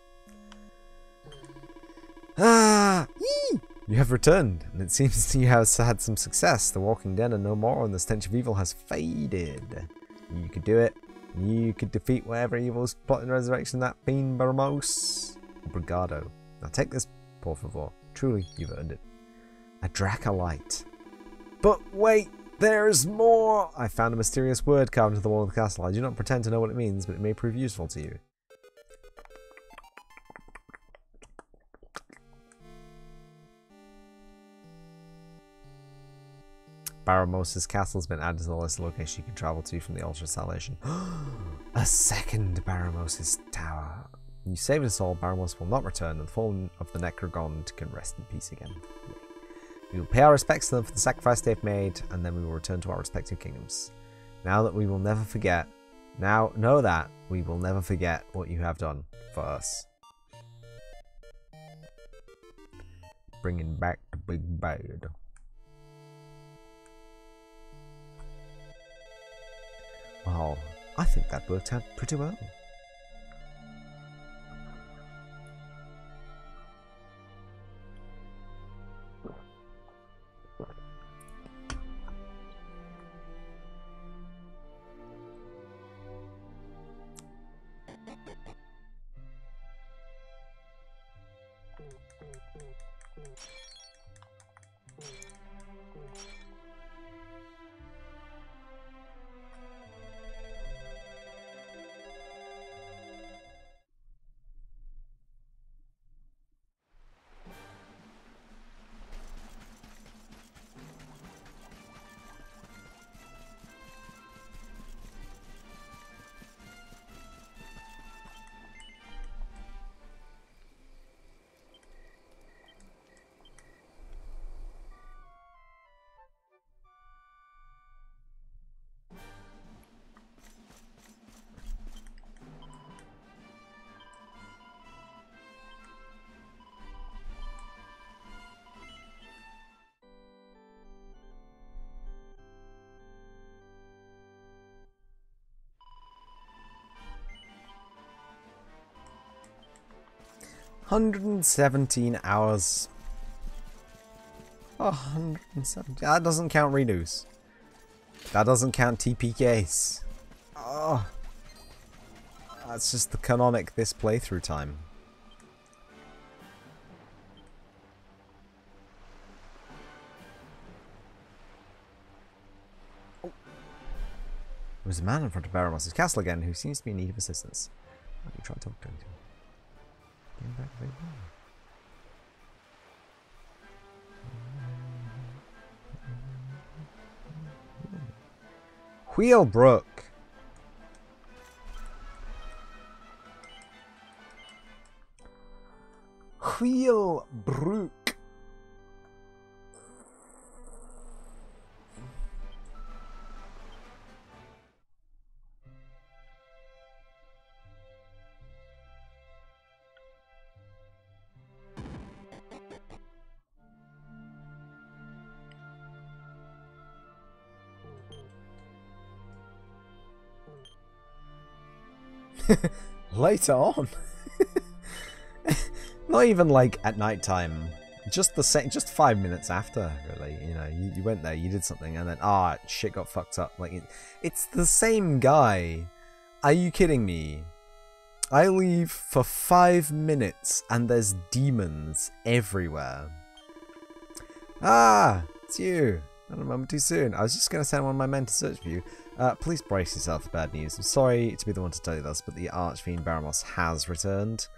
Ah! Yee! You have returned, and it seems you have had some success. The Walking Dead are no more, and the stench of evil has faded. You could do it. You could defeat whatever evil's plotting resurrection that fiend Baramos. Obrigado. Now take this, por favor. Truly, you've earned it. A Dracolite. But wait, there's more! I found a mysterious word carved into the wall of the castle. I do not pretend to know what it means, but it may prove useful to you. Baramos' castle has been added to the list of locations you can travel to from the Ultra salvation. a second Baramos' tower. You save us all, Baramos will not return, and the fallen of the Necrogond can rest in peace again. We will pay our respects to them for the sacrifice they've made, and then we will return to our respective kingdoms. Now that we will never forget, now know that we will never forget what you have done for us. Bringing back the big bad. Well, I think that worked out pretty well. 117 hours. Oh, 117. That doesn't count redos. That doesn't count TPKs. Oh. That's just the canonic this playthrough time. Oh. There was a man in front of Baramos' castle again who seems to be in need of assistance. Let me try to talk to him. Him back very well. Wheelbrook. Wheelbrook. Later on. Not even like at night time. Just the same, just five minutes after, really. You know, you, you went there, you did something, and then ah, shit got fucked up. Like it, it's the same guy. Are you kidding me? I leave for five minutes, and there's demons everywhere. Ah, it's you. Not a moment too soon. I was just going to send one of my men to search for you. Uh, please brace yourself for bad news. I'm sorry to be the one to tell you this, but the Archfiend Baramos has returned.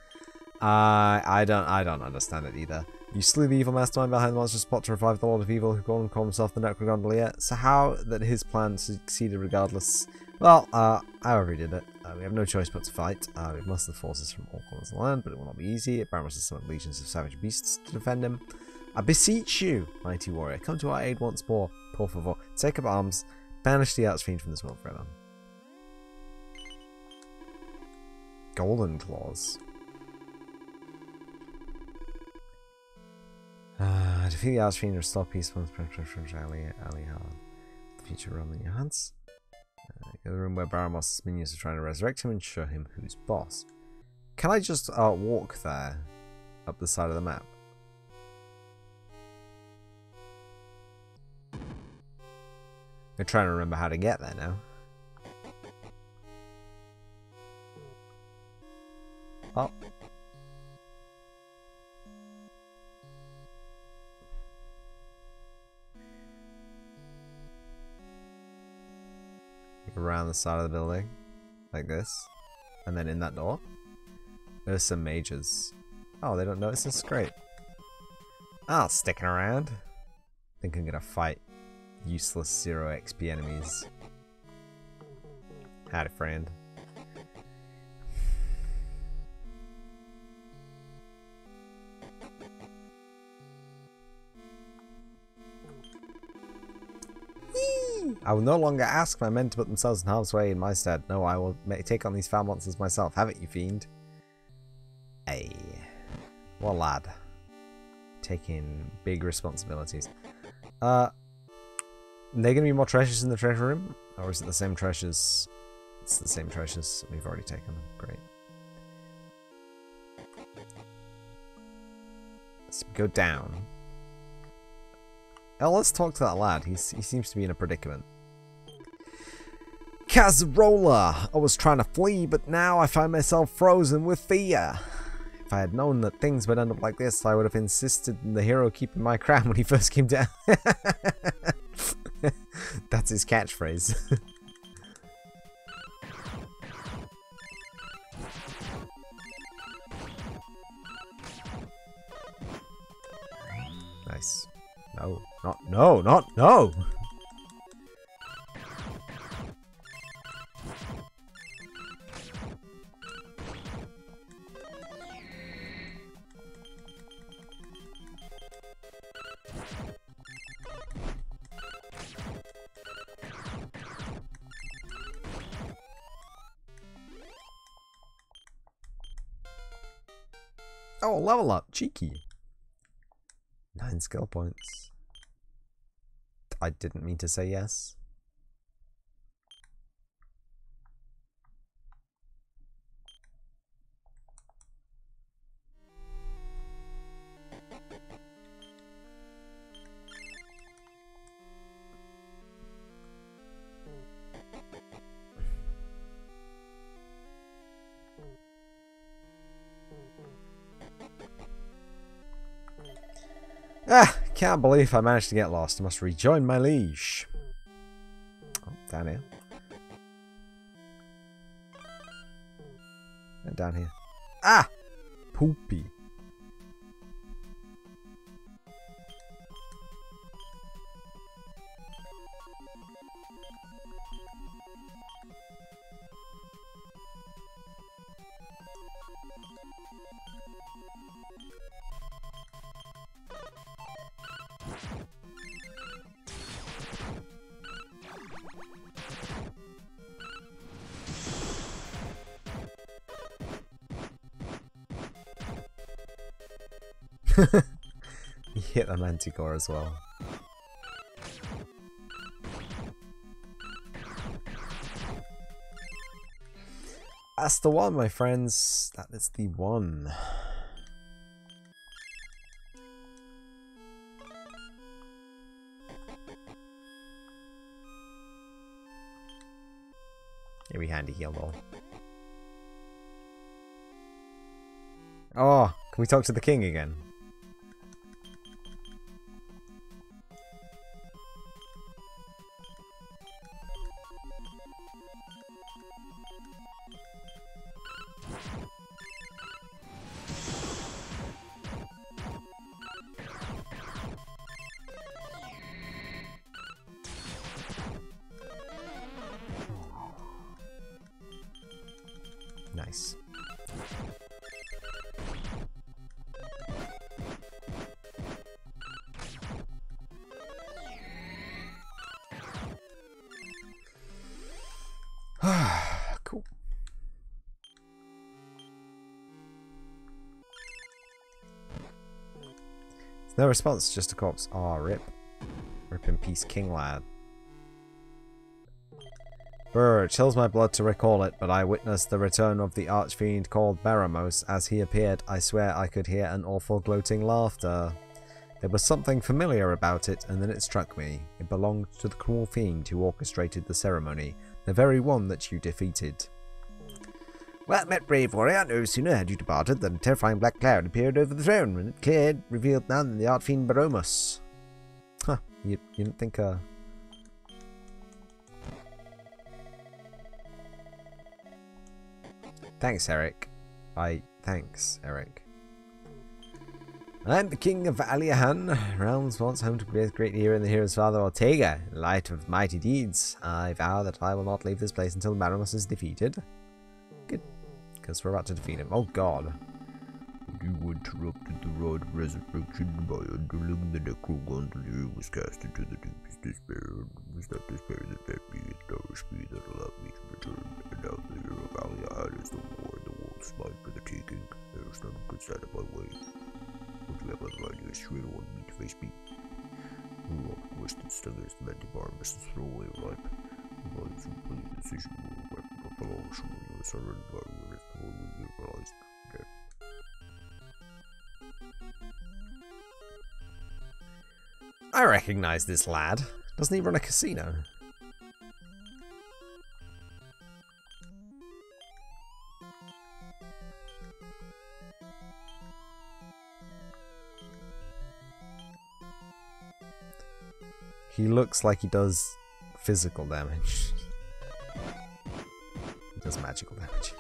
Uh, I don't I don't understand it either. You slew the evil mastermind behind the monster spot to revive the Lord of Evil who called himself the Necrogondolier. So how that his plan succeeded regardless? Well, uh, however he did it, uh, we have no choice but to fight. Uh, we must have forces from all corners of the land, but it will not be easy. Baramos has summoned legions of savage beasts to defend him. I beseech you, mighty warrior, come to our aid once more. Por favor, take up arms Banish the Archfiend from this world forever. Golden Claws. Uh, defeat the Archfiend, restore peace once Ali Ali The future realm in your hands. Uh, go to the room where Baramos' minions are trying to resurrect him and show him who's boss. Can I just uh, walk there? Up the side of the map? I'm trying to remember how to get there now. Oh. Around the side of the building. Like this. And then in that door. There's some mages. Oh, they don't notice this? Great. Oh, sticking around. Think I'm gonna fight useless zero XP enemies. Howdy, friend. I will no longer ask my men to put themselves in harm's way in my stead. No, I will take on these foul monsters myself. Have it, you fiend. Hey. What lad. Taking big responsibilities. Uh, there going to be more treasures in the treasure room? Or is it the same treasures? It's the same treasures. We've already taken. Great. Let's go down. Oh, let's talk to that lad. He's, he seems to be in a predicament. Cazarola! I was trying to flee, but now I find myself frozen with fear. If I had known that things would end up like this, I would have insisted the hero keeping my crown when he first came down. That's his catchphrase. nice. No, not, no, not, no! Cheeky. Nine skill points. I didn't mean to say yes. Can't believe I managed to get lost. I must rejoin my liege. Oh, down here. And down here. Ah! Poopy. Manticore as well. That's the one, my friends. That is the one. We handy heal though. Oh, can we talk to the king again? Response, just a corpse. Aw, oh, rip. Rip in peace, King Lad. Brr, chills my blood to recall it, but I witnessed the return of the archfiend called Baramos. As he appeared, I swear I could hear an awful gloating laughter. There was something familiar about it, and then it struck me. It belonged to the cruel fiend who orchestrated the ceremony, the very one that you defeated. Well met, brave warrior. No sooner had you departed than a terrifying black cloud appeared over the throne. When it cleared, revealed none than the archfiend Baramos. Huh, you, you didn't think, uh... Thanks, Eric. I... Thanks, Eric. I'm the king of Aliahan, realms once home to a great hero and the hero's father Ortega. In light of mighty deeds, I vow that I will not leave this place until Baramos is defeated. Because we're about to defeat him. Oh god. You interrupted the rite of resurrection by undoing the Necrogondolier was cast into the deepest despair. It was that despair that fed me and nourished me that allowed me to return. And now the hero Aliahan is the war, and the world's mine for the taking. There is none can stand in my way. Would you have other ideas? Straight on me to face me. Who of course that stingers the Mantibar must throw away ripe. But if you play the decision will weapon up along shore, you are recognize this lad. Doesn't he run a casino? He looks like he does physical damage. he does magical damage.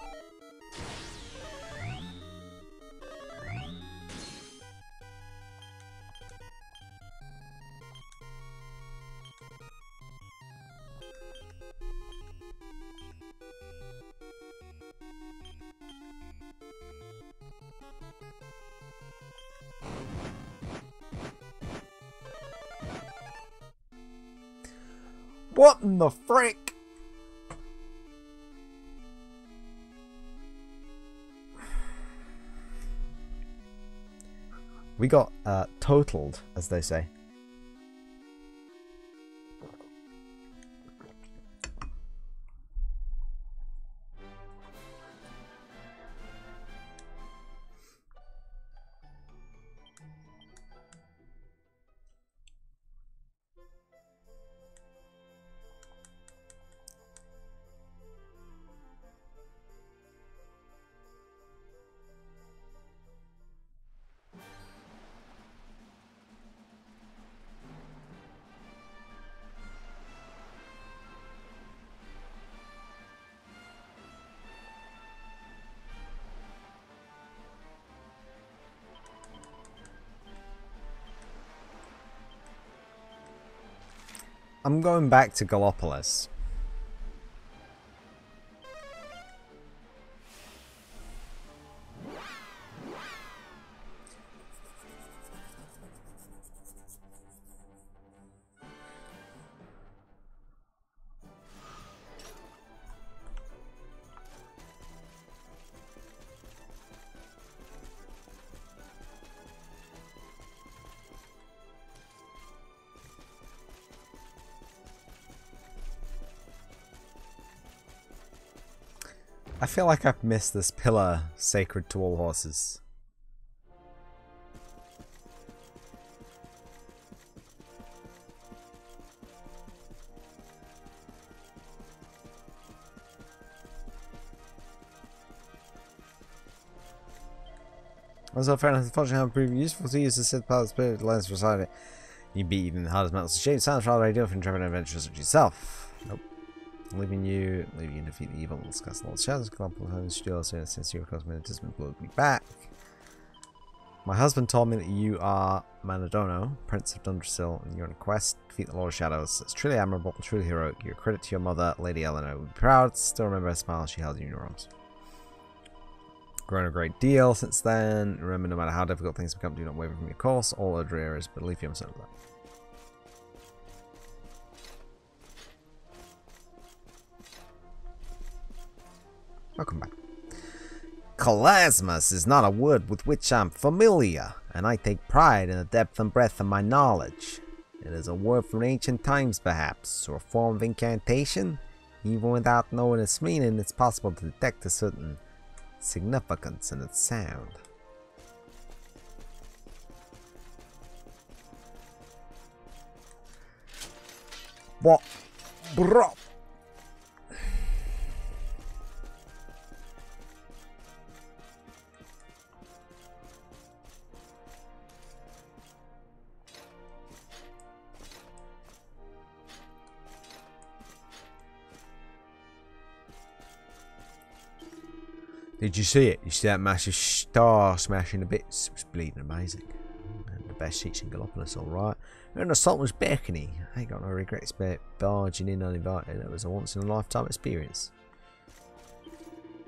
What in the frick? We got uh, totaled, as they say. I'm going back to Gallopolis. Feel like I've missed this pillar sacred to all horses. Also, fairness, unfortunately, have proved useful to use the Sith power spirit lens for society. You beat even the hardest metals to shape. Sounds rather ideal for intrepid adventurers such as yourself. Leaving you, leaving you to defeat the evil, and discuss Lord Shadows, come up with home studio, since your discipline will be back. My husband told me that you are Manadono, Prince of Dundrasil, and you're on a quest to defeat the Lord of Shadows. It's truly admirable, truly heroic. Your credit to your mother, Lady Eleanor. Would be proud. Still remember her smile she held you in your arms. Grown a great deal since then. Remember, no matter how difficult things become, do not waver from your course. All Erdrea is believe you, I'm certain of that. Welcome back. Calasmos is not a word with which I'm familiar, and I take pride in the depth and breadth of my knowledge. It is a word from ancient times, perhaps, or a form of incantation. Even without knowing its meaning, it's possible to detect a certain significance in its sound. What? Bro. Did you see it? You see that massive star smashing to bits? It was bleeding amazing. And the best seats in Gallopolis, alright. And the salt was beckoning. I ain't got no regrets about barging in uninvited. It was a once in a lifetime experience.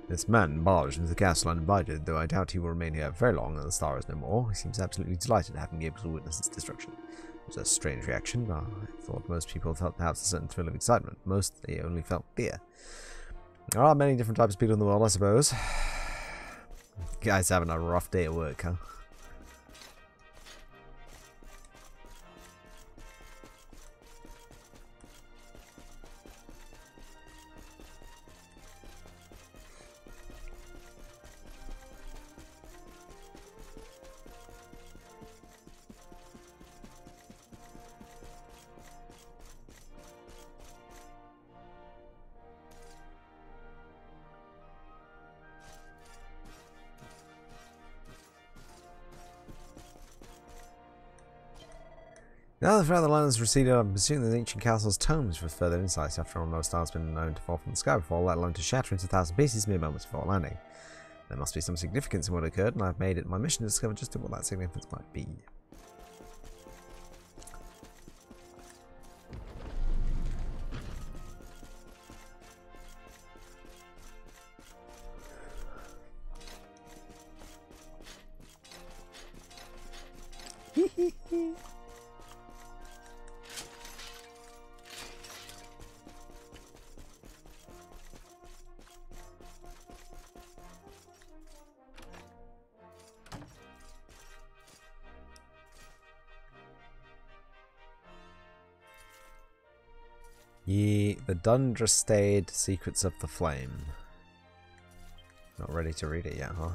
This man barged into the castle uninvited, though I doubt he will remain here very long and the star is no more. He seems absolutely delighted at having been able to witness its destruction. It was a strange reaction. I thought most people felt perhaps a certain thrill of excitement. Most they only felt fear. There are many different types of people in the world, I suppose. You guys having a rough day at work, huh? Now that further land has receded, I'm pursuing the ancient castle's tomes for further insights. After all, no star's been known to fall from the sky before, let alone to shatter into a thousand pieces mere moments before landing. There must be some significance in what occurred, and I've made it my mission to discover just what that significance might be. The Dundrastade Secrets of the Flame. Not ready to read it yet, huh?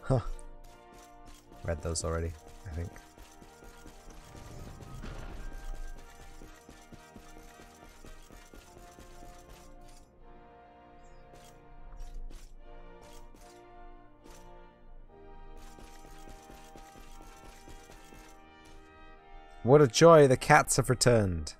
Huh. Read those already, I think. A joy, the cats have returned.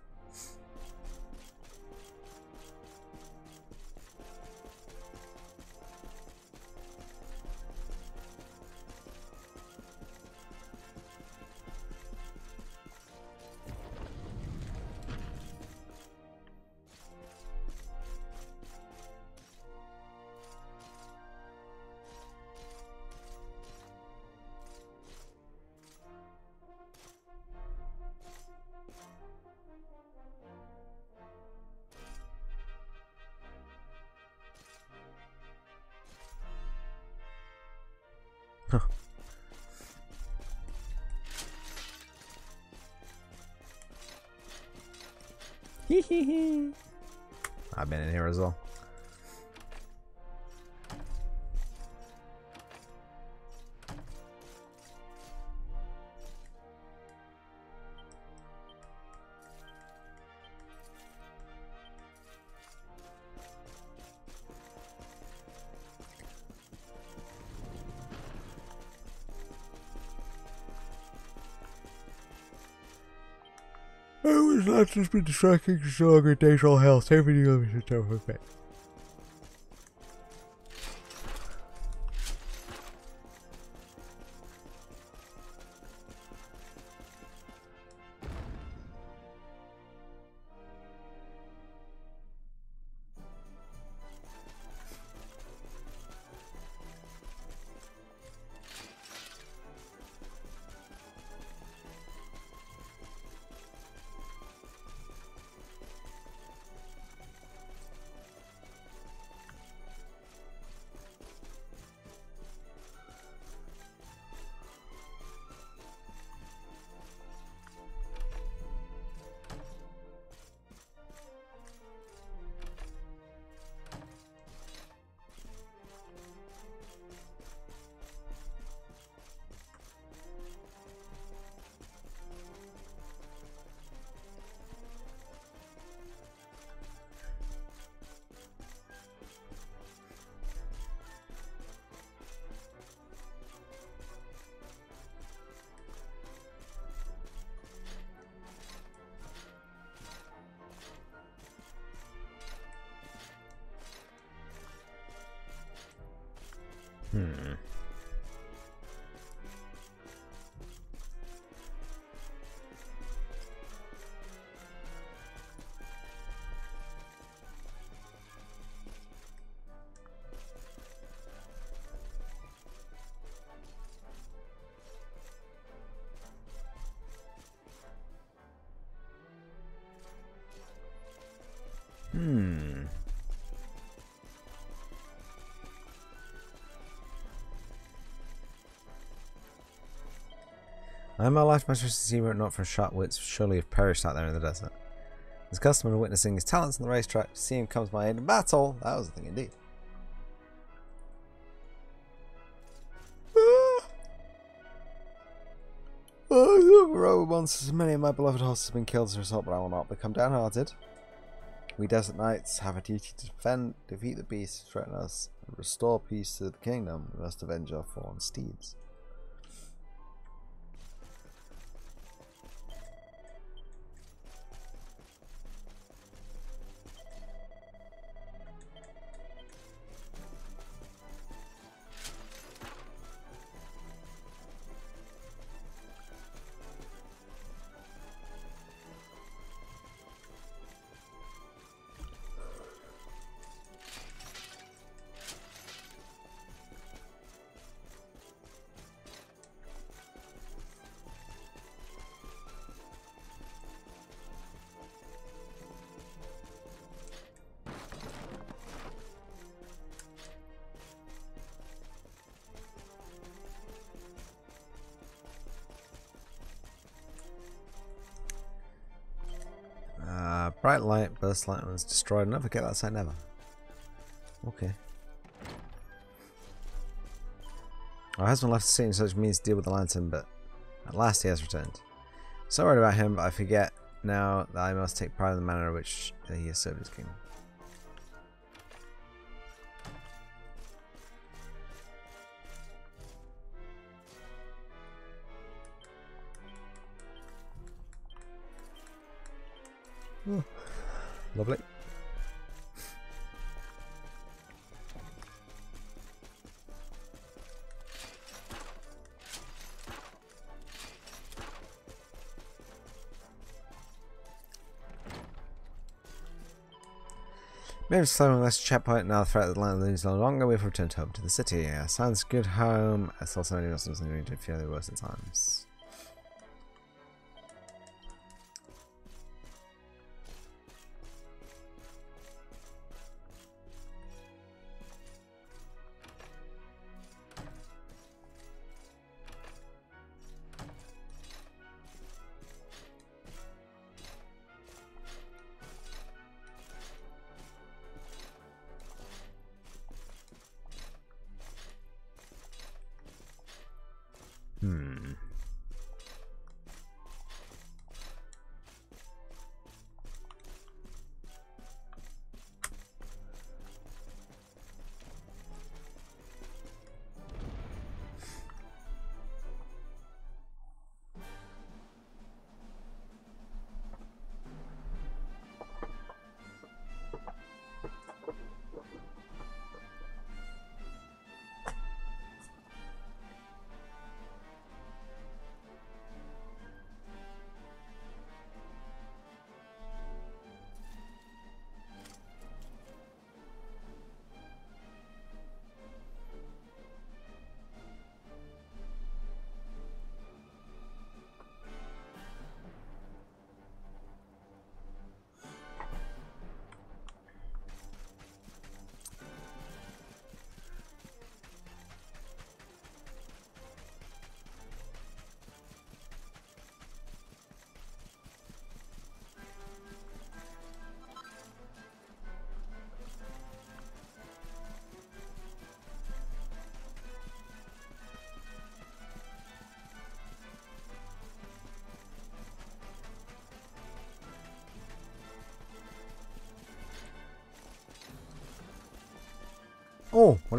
Not just been striking stronger dacial health. Everything of is perfect. I am my life much to see were it not for sharp wits surely have perished out there in the desert. As accustomed to witnessing his talents on the racetrack, to see him come to my aid in battle, that was a thing indeed. Ah! Ah, oh, row monsters, many of my beloved horses have been killed as a result, but I will not become downhearted. We desert knights have a duty to defend, defeat the beasts threaten us, and restore peace to the kingdom. We must avenge our fallen steeds. Bright light, burst light was destroyed. Never forget that sight, never. Okay. Our husband left the scene, in such means to deal with the lantern, but at last he has returned. So worried about him, but I forget now that I must take pride in the manner in which he has served his kingdom. Maybe slowing less checkpoint now the threat the land is no longer. We've returned home to the city. Yeah, sounds good home. I saw somebody else was going to feel the worst at times.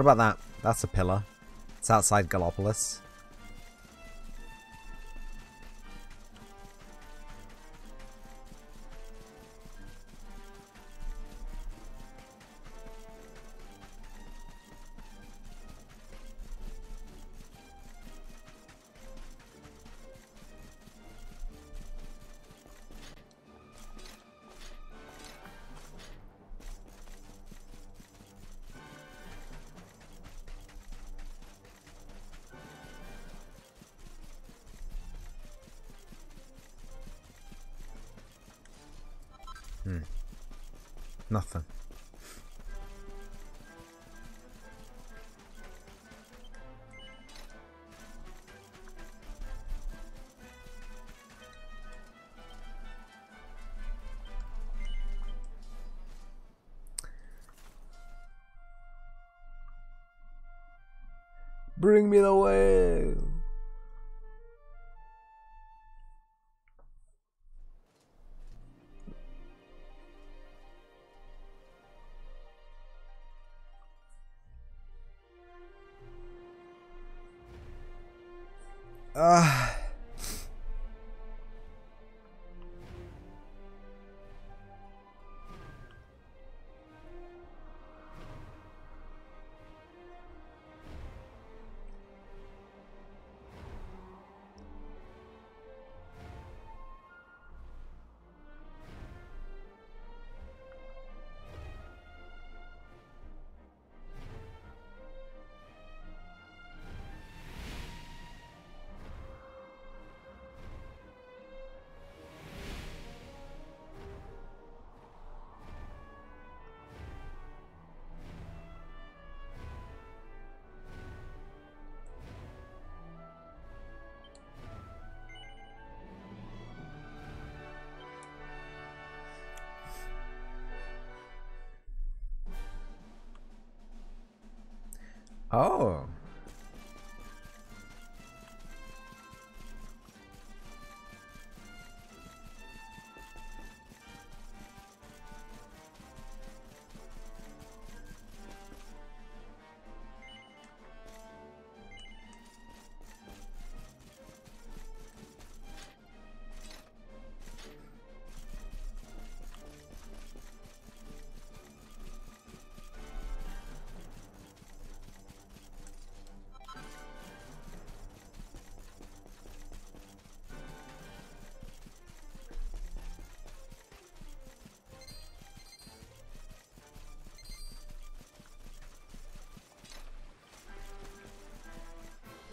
About that? That's a pillar. It's outside Gallopolis. Bring me the whale. Oh.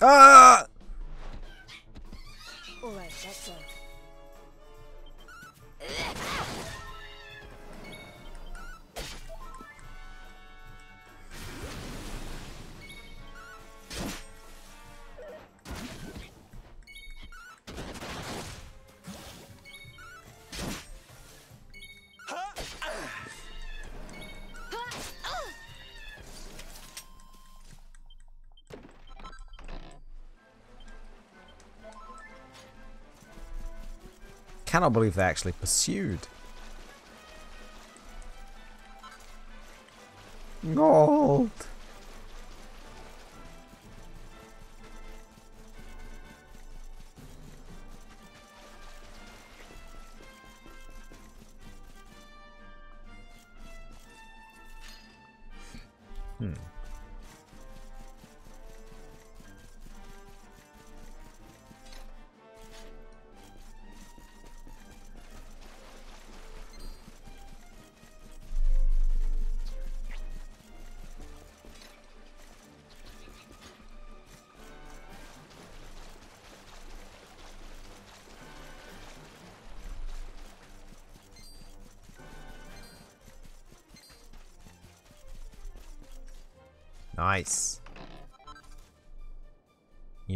Ah! Alright, Cannot believe they actually pursued. Gold.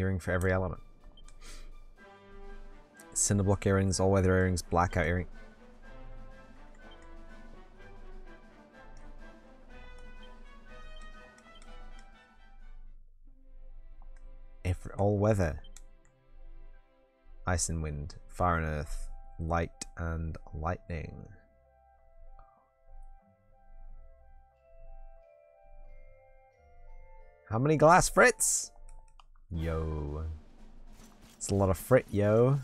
Earring for every element. Cinderblock earrings, all weather earrings, blackout earring. Every, all weather. Ice and wind, fire and earth, light and lightning. How many glass frits? Yo. It's a lot of frit, yo.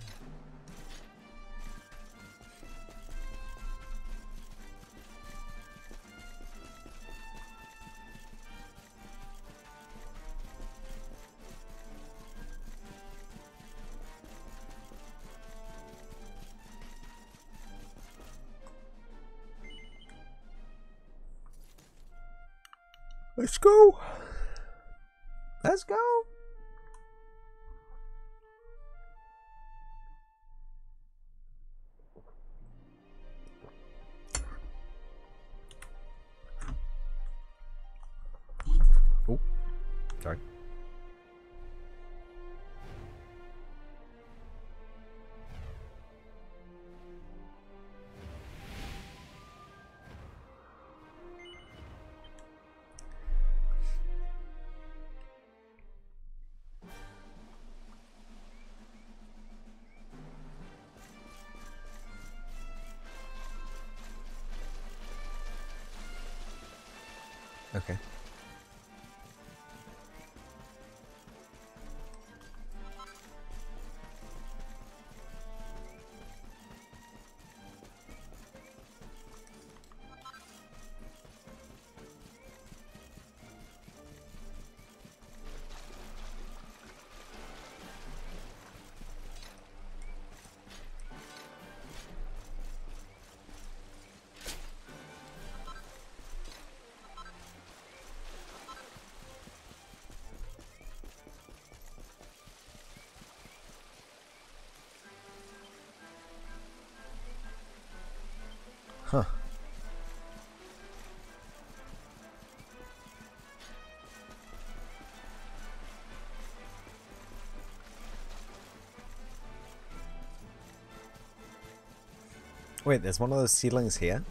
Wait, there's one of those seedlings here?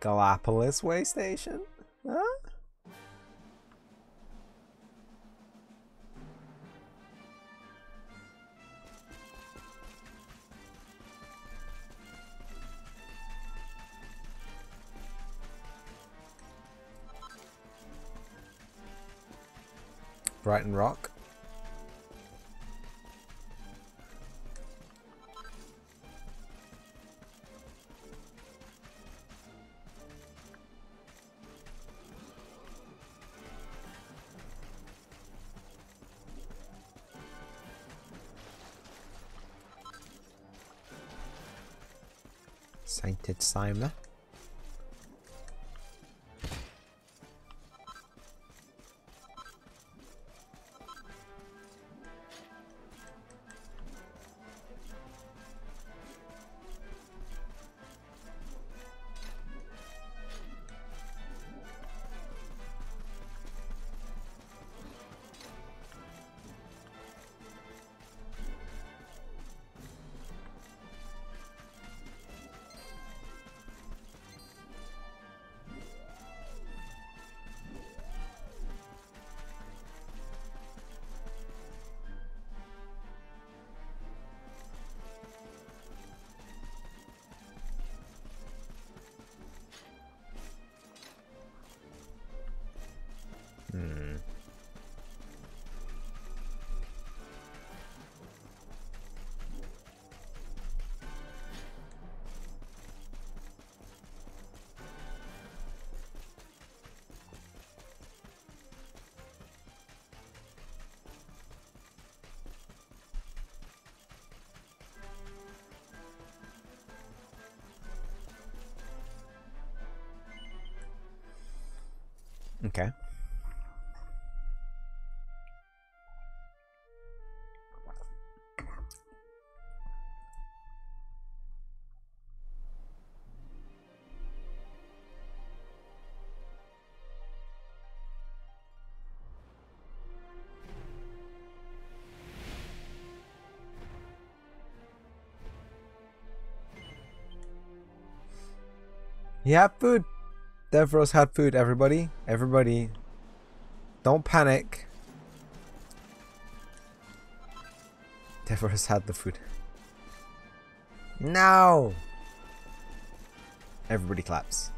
Gallopolis way station? Huh? Brighton Rock. Sainted Simer. Okay. You have food. Devros had food, everybody. Everybody. Don't panic. Devros had the food. Now! Everybody claps.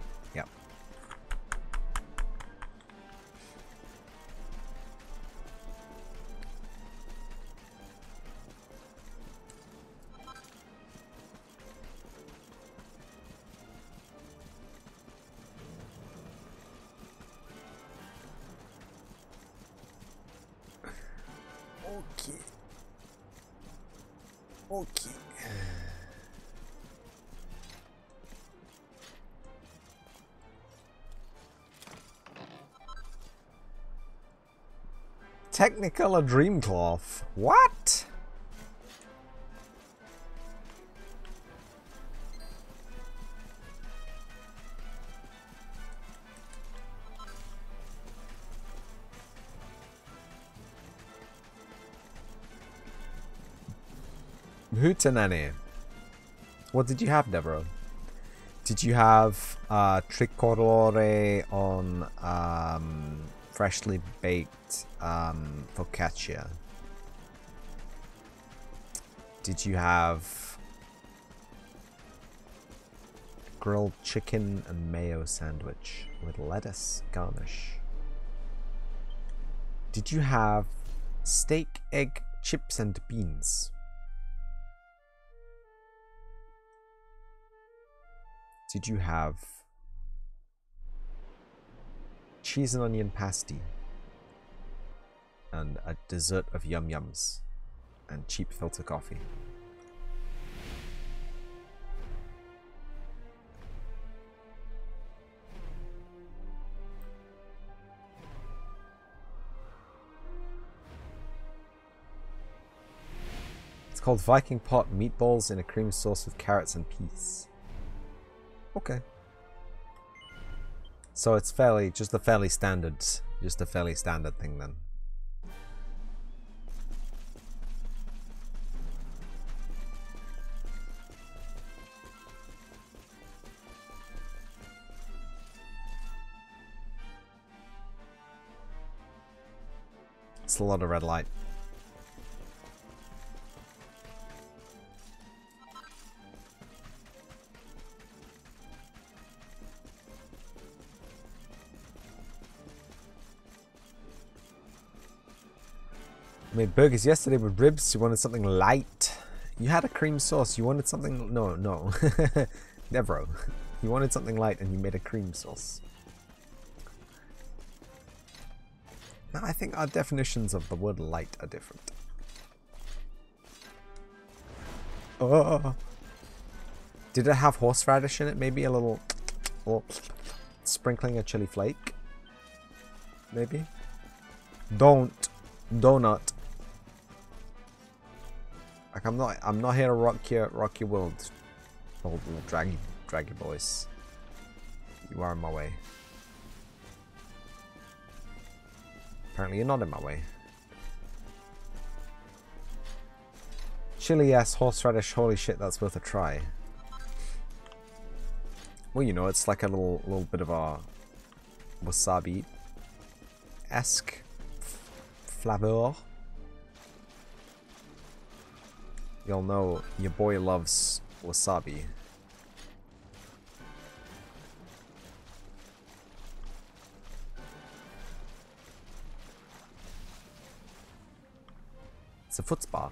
Technicolor Dreamcloth. What? Hootenanny. What did you have, Deborah? Did you have uh, tricolore on um, freshly baked um, focaccia? Did you have grilled chicken and mayo sandwich with lettuce garnish? Did you have steak, egg, chips, and beans? Did you have cheese and onion pasty and a dessert of yum yums and cheap filter coffee? It's called Viking pot meatballs in a cream sauce with carrots and peas. Okay. So it's fairly, just a fairly standard, just a fairly standard thing then. It's a lot of red light. I made burgers yesterday with ribs. You wanted something light. You had a cream sauce. You wanted something. No, no. Never. You wanted something light and you made a cream sauce. Now, I think our definitions of the word light are different. Oh. Did it have horseradish in it? Maybe a little, little sprinkling a chili flake? Maybe? Don't. Donut. Like I'm not I'm not here to rock your rock your world. Old little draggy draggy boys. You are in my way. Apparently you're not in my way. Chili yes, horseradish, holy shit, that's worth a try. Well, you know, it's like a little little bit of a wasabi esque flavor. You'll know your boy loves wasabi. It's a foot spa.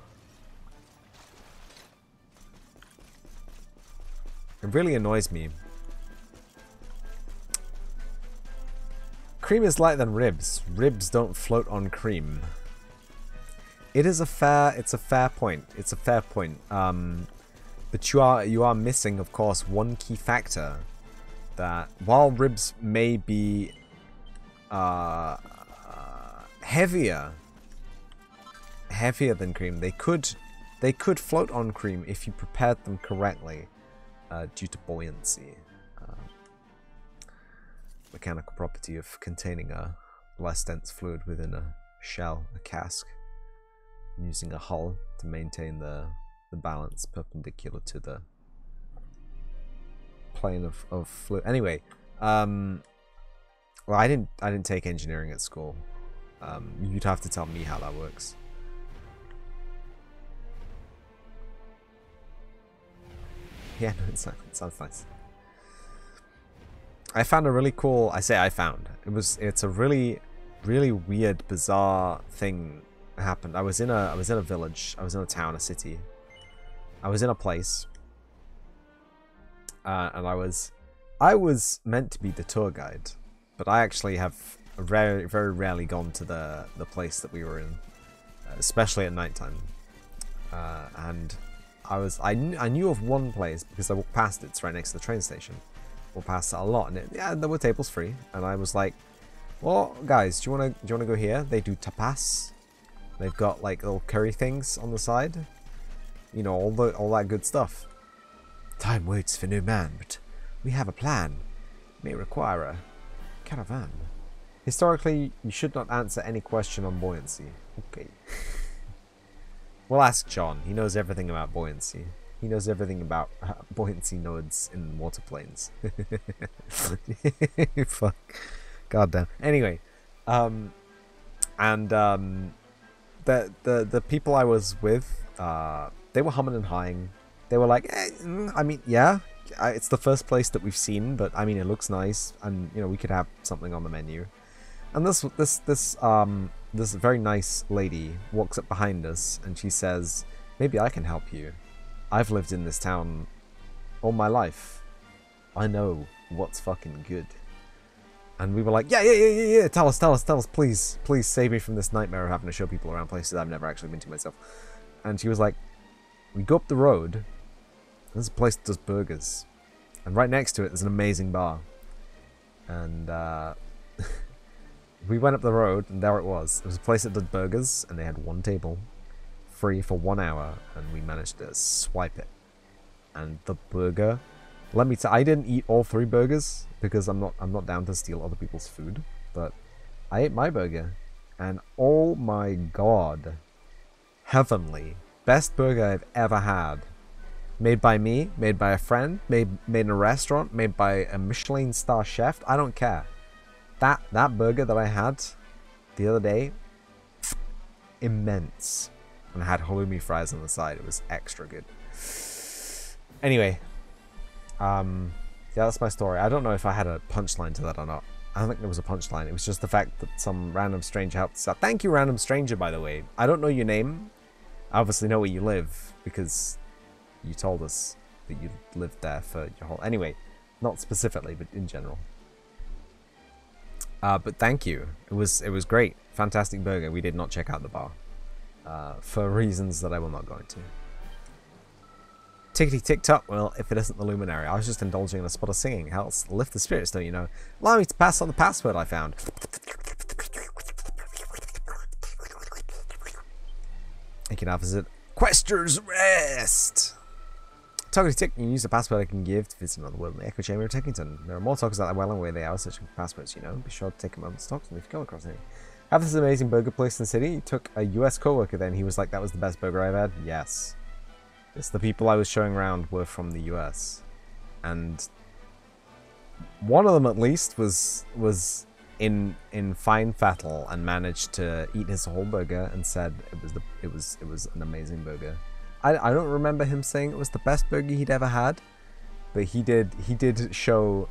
It really annoys me. Cream is lighter than ribs. Ribs don't float on cream. It is a fair. It's a fair point. It's a fair point. Um, but you are you are missing, of course, one key factor. That while ribs may be uh, heavier, heavier than cream, they could they could float on cream if you prepared them correctly, uh, due to buoyancy. Uh, mechanical property of containing a less dense fluid within a shell, a cask using a hull to maintain the, the balance perpendicular to the plane of of flu. Anyway, um, well, I didn't I didn't take engineering at school. Um, you'd have to tell me how that works. Yeah, no, it sounds nice. I found a really cool. I say I found it was. It's a really, really weird, bizarre thing happened. I was in a. I was in a village. I was in a town, a city. I was in a place, uh, and I was. I was meant to be the tour guide, but I actually have very, very rarely gone to the the place that we were in, especially at nighttime. Uh, and I was. I kn- I knew of one place because I walked past it. It's right next to the train station walk past it a lot, and it, yeah, there were tables free, and I was like, "Well, guys, do you wanna do you wanna go here?" They do tapas. They've got like little curry things on the side. You know, all the all that good stuff. Time waits for no man, but we have a plan. May require a caravan. Historically, you should not answer any question on buoyancy. Okay. we'll ask John. He knows everything about buoyancy. He knows everything about uh, buoyancy nodes in water planes. Fuck. God damn. Anyway, um, and um, the the the people I was with, uh, they were humming and hawing. They were like, eh, mm, I mean, yeah, it's the first place that we've seen, but I mean, it looks nice, and you know, we could have something on the menu. And this this this um this very nice lady walks up behind us, and she says, "Maybe I can help you." I've lived in this town all my life. I know what's fucking good. And we were like, yeah, yeah, yeah, yeah, yeah, tell us, tell us, tell us, please, please save me from this nightmare of having to show people around places I've never actually been to myself. And she was like, we go up the road, there's a place that does burgers. And right next to it, there's an amazing bar. And uh, we went up the road, and there it was. It was a place that did burgers, and they had one table free for one hour, and we managed to swipe it. And the burger, let me tell, I didn't eat all three burgers because I'm not I'm not down to steal other people's food, but I ate my burger, and oh my god, heavenly, best burger I've ever had. Made by me, made by a friend, made made in a restaurant, made by a Michelin star chef. I don't care. That that burger that I had the other day, immense and I had halloumi fries on the side. It was extra good. Anyway, um, yeah, that's my story. I don't know if I had a punchline to that or not. I don't think there was a punchline. It was just the fact that some random stranger helped us out. Thank you, random stranger, by the way. I don't know your name. I obviously know where you live because you told us that you lived there for your whole. Anyway, not specifically, but in general. Uh, but thank you. It was it was great, fantastic burger. We did not check out the bar uh, for reasons that I will not go into. Tickety tick tock. Well, if it isn't the luminary, I was just indulging in a spot of singing. Helps lift the spirits, don't you know? Allow me to pass on the password I found. I can now visit Quester's Rest. Talking tick, you can use the password I can give to visit another world in the Echo Chamber of Tickington. There are more talkers out there well aware they are searching for passwords, you know. Be sure to take a moment to talk to them if you come across any. Have this amazing burger place in the city. He took a US co-worker then. He was like, that was the best burger I've had. Yes. The people I was showing around were from the US. And one of them at least was was in in fine fettle and managed to eat his whole burger and said it was the it was it was an amazing burger. I, I don't remember him saying it was the best burger he'd ever had, but he did he did show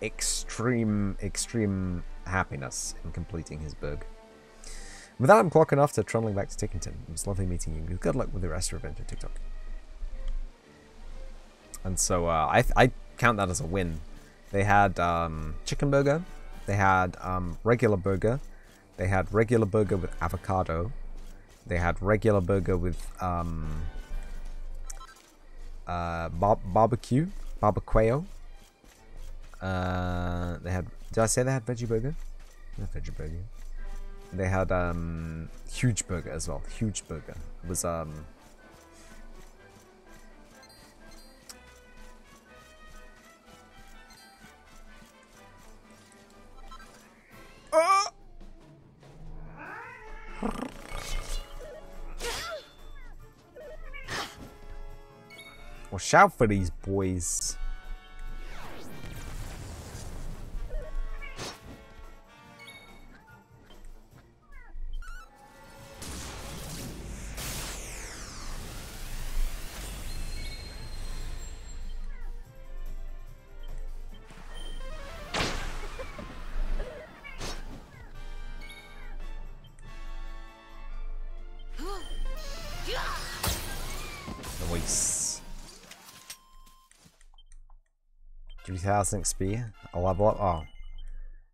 extreme extreme happiness in completing his burger. With that, I'm clocking off to trundling back to Tickington. It was lovely meeting you. Good luck with the rest of your adventure, TikTok. And so uh, I, I count that as a win. They had um, chicken burger, they had um, regular burger, they had regular burger with avocado, they had regular burger with um, uh, bar- barbecue, barbacoa. Uh, they had. Did I say they had veggie burger? Not veggie burger. They had um, huge burger as well. Huge burger it was um. Watch out for these boys. 3000 XP. A level up. Oh.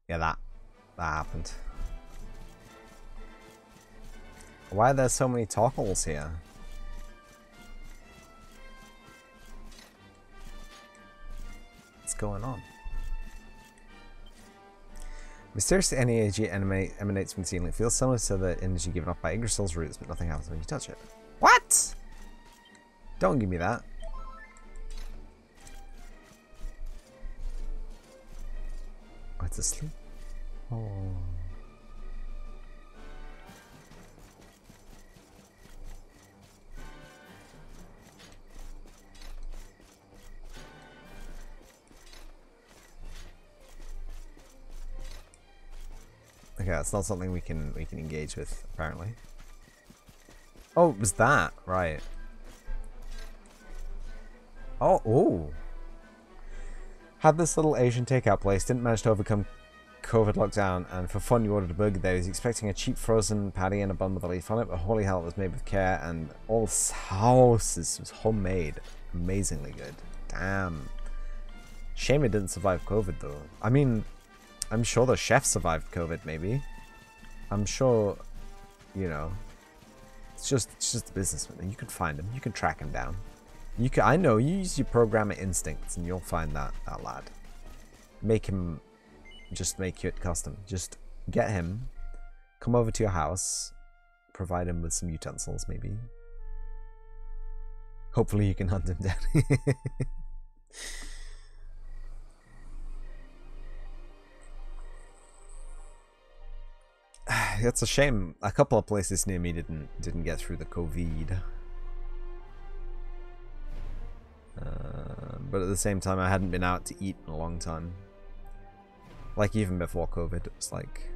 Yeah, that. That happened. Why are there so many toggles here? What's going on? Mysterious energy emanates from the ceiling. It feels similar to the energy given off by Yggdrasil's roots, but nothing happens when you touch it. What? Don't give me that. Oh. Okay, that's not something we can we can engage with apparently. Oh, it was that right? Oh, oh. Had this little Asian takeout place, didn't manage to overcome COVID lockdown, and for fun you ordered a burger there. He was expecting a cheap frozen patty and a bun with a leaf on it, but holy hell, it was made with care, and all sauces was homemade. Amazingly good. Damn. Shame it didn't survive COVID though. I mean, I'm sure the chef survived COVID, maybe. I'm sure, you know, it's just it's just a businessman. You can find him. You can track him down. You can. I know. You use your programmer instincts, and you'll find that that lad. Make him, just make it custom. Just get him, come over to your house, provide him with some utensils, maybe. Hopefully, you can hunt him down. It's a shame. A couple of places near me didn't didn't get through the COVID. Uh, but at the same time, I hadn't been out to eat in a long time. Like even before COVID, it was like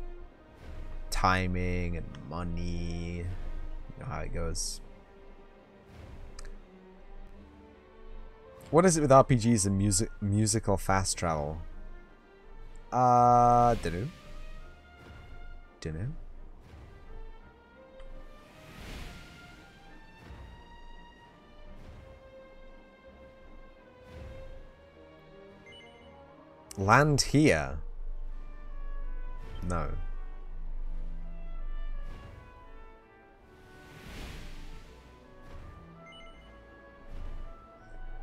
timing and money. You know how it goes. What is it with RPGs and music musical fast travel? Uh, dunno. Dunno. Land here? No.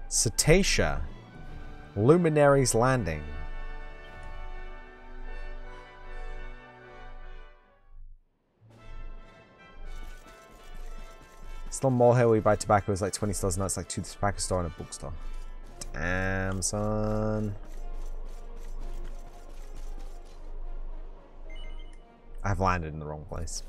Cetacea. Luminaries Landing. Still more here we buy tobacco is like 20 stars and that's like two tobacco store and a bookstore. Damn son. I've landed in the wrong place.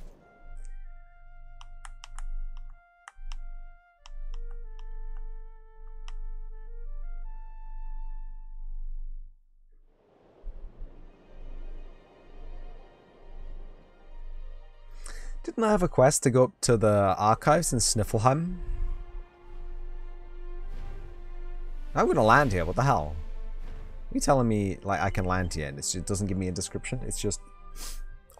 Didn't I have a quest to go up to the archives in Sniflheim? I'm gonna land here, what the hell? You telling me like I can land here and it just doesn't give me a description? It's just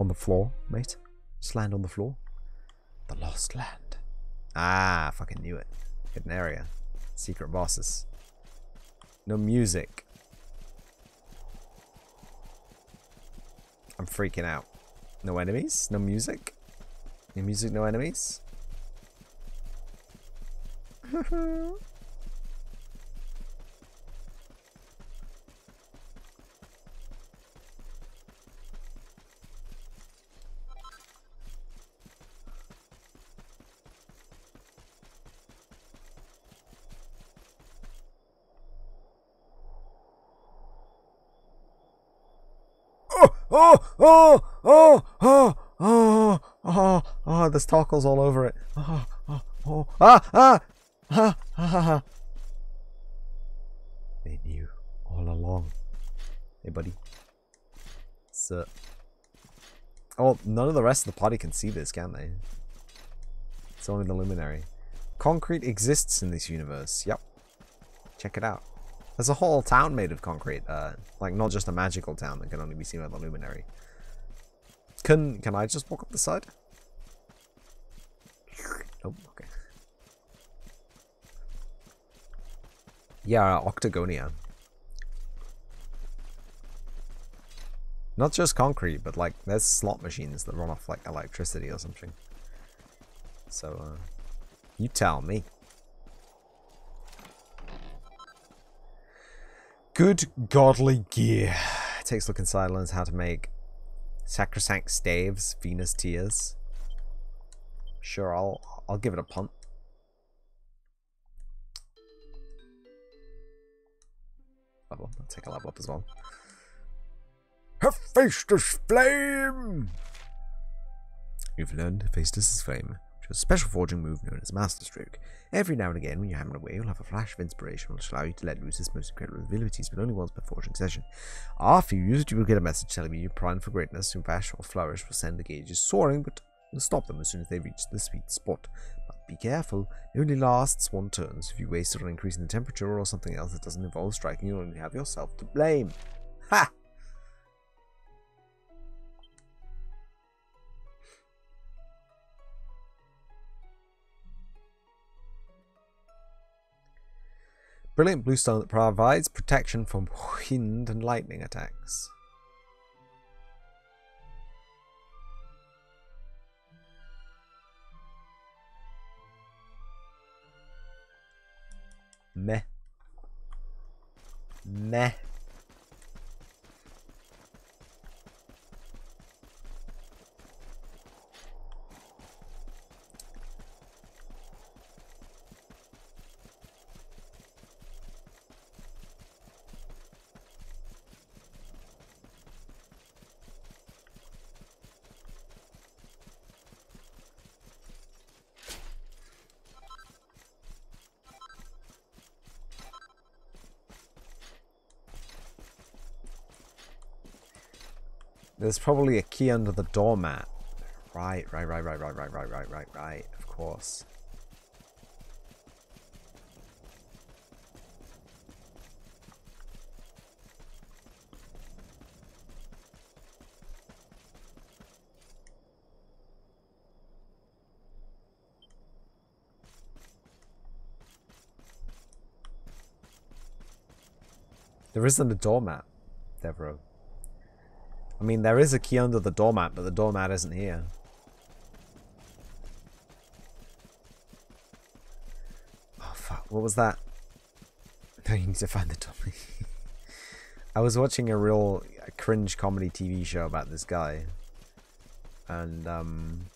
on the floor, mate. Just land on the floor. The lost land. Ah, fucking knew it. Hidden area. Secret bosses. No music. I'm freaking out. No enemies? No music? No music, no enemies? Oh, oh, oh, oh, oh, oh, oh, there's tacos all over it. Oh, oh, oh, ah, ah, ah, ah, ah. They knew all along. Hey, buddy. Sir. Oh, none of the rest of the party can see this, can they? It's only the luminary. Concrete exists in this universe. Yep. Check it out. There's a whole town made of concrete. Uh, like, not just a magical town that can only be seen by the luminary. Can can I just walk up the side? Oh, okay. Yeah, Octagonia. Not just concrete, but like there's slot machines that run off like electricity or something. So, uh, you tell me. Good godly gear. Takes a look inside, learns how to make sacrosanct staves, Venus tears. Sure, I'll I'll give it a punt. Level. I'll take a level up as well. Hephaestus Flame! You've learned Hephaestus' Flame, a special forging move known as Master Stroke. Every now and again, when you're hammering away, you'll have a flash of inspiration which will allow you to let loose its most incredible abilities, but only once per forging session. After you use it, you will get a message telling you you're primed for greatness. Your bash or flourish will send the gauges soaring, but will stop them as soon as they reach the sweet spot. But be careful, it only lasts one turn, so if you waste it on increasing the temperature or something else that doesn't involve striking, you'll only have yourself to blame. Ha! Brilliant bluestone that provides protection from wind and lightning attacks. Meh. Meh. There's probably a key under the doormat. Right, right, right, right, right, right, right, right, right, right. Of course. There isn't a doormat, Devereaux. I mean, there is a key under the doormat, but the doormat isn't here. Oh, fuck. What was that? No, you need to find the dummy. I was watching a real cringe comedy TV show about this guy. And, um...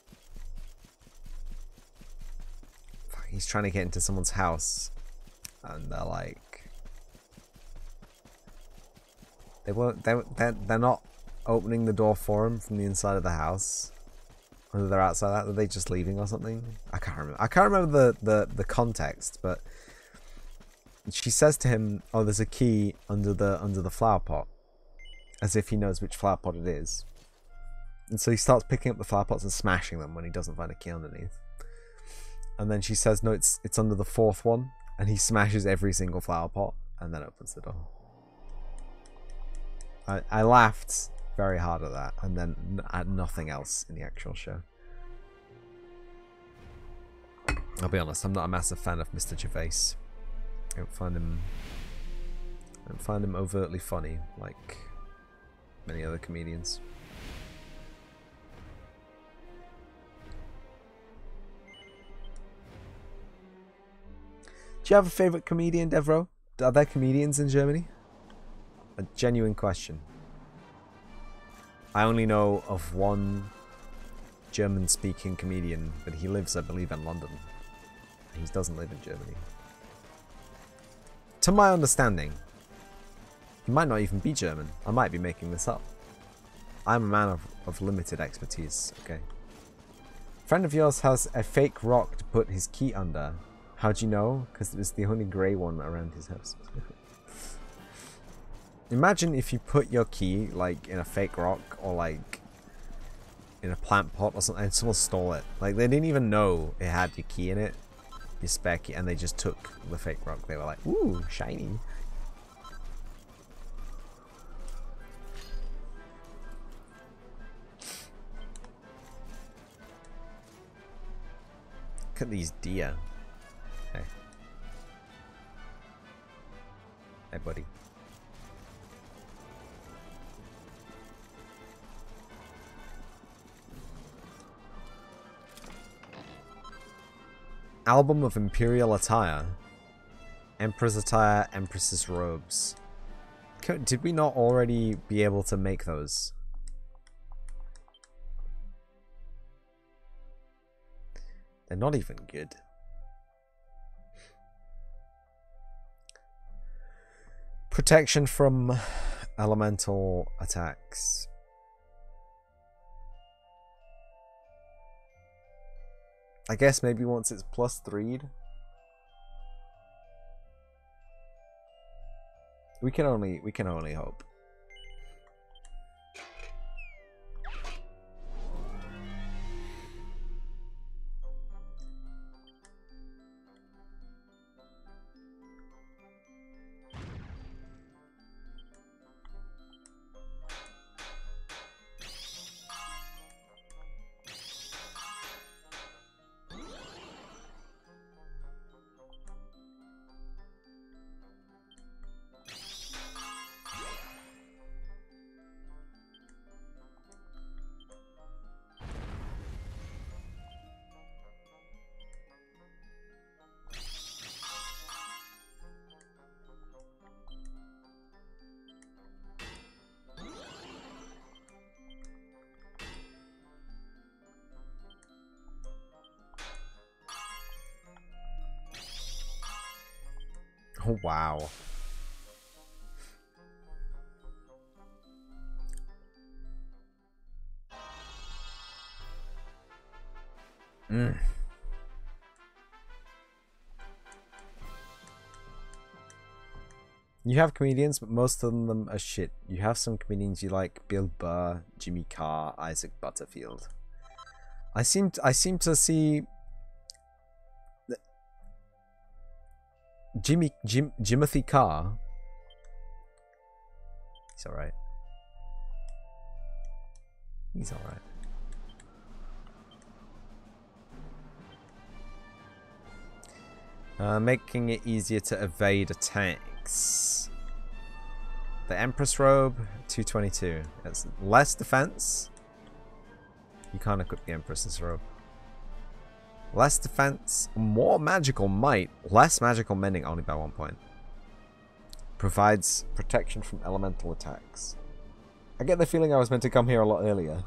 Fuck, he's trying to get into someone's house. And they're like... They won't... They, they're, they're not opening the door for him from the inside of the house. Whether they're outside that, are they just leaving or something? I can't remember. I can't remember the, the, the context, but she says to him, "Oh, there's a key under the under the flower pot," as if he knows which flower pot it is. And so he starts picking up the flower pots and smashing them when he doesn't find a key underneath. And then she says, "No, it's it's under the fourth one," and he smashes every single flower pot and then opens the door. I I laughed very hard at that, and then at nothing else in the actual show. I'll be honest, I'm not a massive fan of Mr. Gervais. I don't find him. I don't find him overtly funny like many other comedians. Do you have a favorite comedian, Devro? Are there comedians in Germany? A genuine question. I only know of one German speaking comedian, but he lives, I believe, in London. He doesn't live in Germany. To my understanding, he might not even be German. I might be making this up. I'm a man of, of limited expertise, okay? friend of yours has a fake rock to put his key under. How'd you know? Because it was the only grey one around his house. Imagine if you put your key like in a fake rock or like in a plant pot or something and someone stole it. Like they didn't even know it had your key in it, your spare key, and they just took the fake rock. They were like, ooh, shiny. Look at these deer. Hey. Hey, buddy. Album of Imperial Attire. Emperor's Attire, Empress's Robes. Did we not already be able to make those? They're not even good. Protection from elemental attacks. I guess maybe once it's plus three. We can only we can only hope. Mm. You have comedians, but most of them are shit. You have some comedians you like: Bill Burr, Jimmy Carr, Isaac Butterfield. I seem I seem to see Jimmy Jim Jimothy Carr. He's alright. He's alright. Uh, making it easier to evade attacks. The Empress Robe, 222. That's less defense. You can't equip the Empress's Robe. Less defense, more magical might, less magical mending only by one point. Provides protection from elemental attacks. I get the feeling I was meant to come here a lot earlier.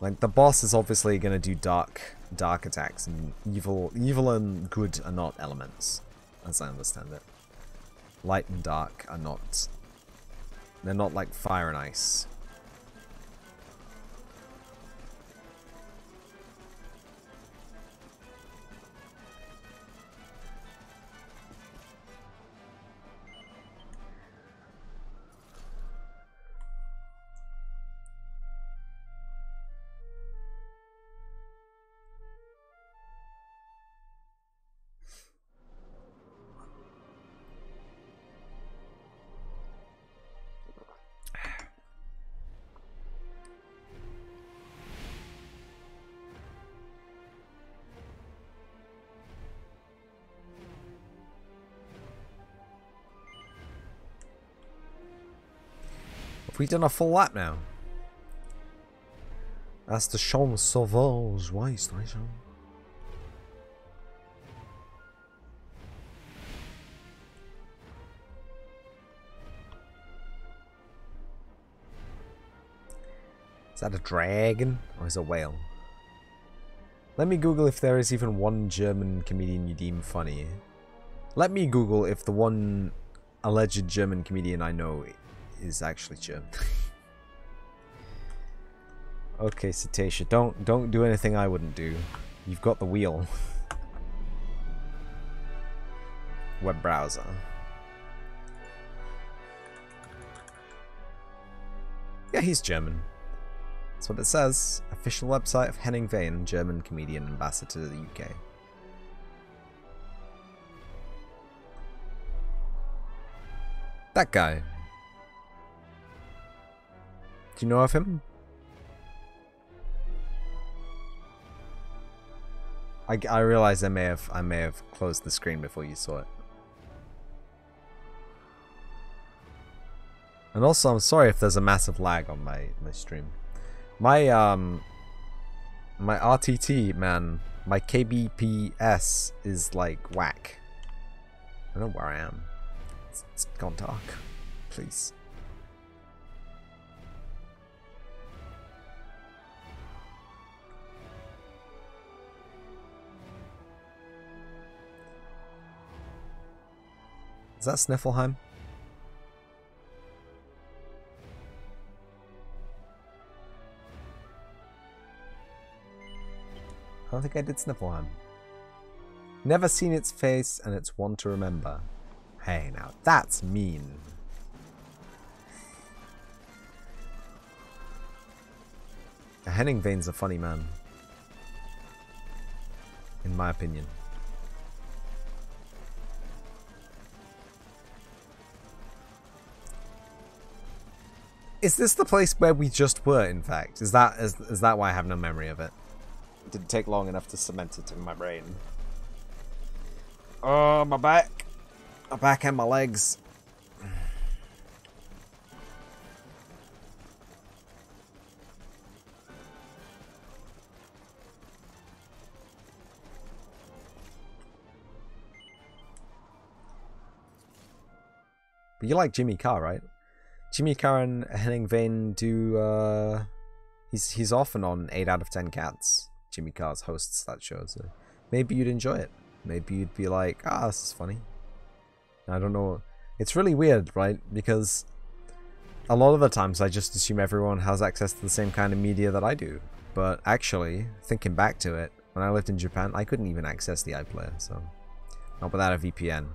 like the boss is obviously gonna do dark dark attacks and evil evil and good are not elements, as I understand it. Light and dark are not they're not like fire and ice. We done a full lap now? That's the Champs Sauvages Waystation. Is that a dragon or is it a whale? Let me Google if there is even one German comedian you deem funny. Let me Google if the one alleged German comedian I know is actually German. okay, Cetacea, don't don't do anything I wouldn't do. You've got the wheel. Web browser. Yeah, he's German. That's what it says. Official website of Henning Wehn, German comedian ambassador to the UK. That guy. Do you know of him? I, I realize I may have I may have closed the screen before you saw it. And also, I'm sorry if there's a massive lag on my, my stream. My, um, my RTT, man, my KBPS is like whack. I don't know where I am. It's, it's gone dark. Please. Is that Sniflheim? I don't think I did Sniflheim. Never seen its face, and it's one to remember. Hey, now that's mean. Henning Wehn's a funny man. In my opinion. Is this the place where we just were, in fact? Is that is, is that why I have no memory of it? It didn't take long enough to cement it in my brain. Oh, my back. My back and my legs. But you like Jimmy Carr, right? Jimmy Carr and Henning Wehn do. Uh, he's he's often on eight out of ten cats. Jimmy Carr's hosts that show, so maybe you'd enjoy it. Maybe you'd be like, ah, this is funny. I don't know. It's really weird, right? Because a lot of the times I just assume everyone has access to the same kind of media that I do. But actually, thinking back to it, when I lived in Japan, I couldn't even access the iPlayer, so not without a VPN.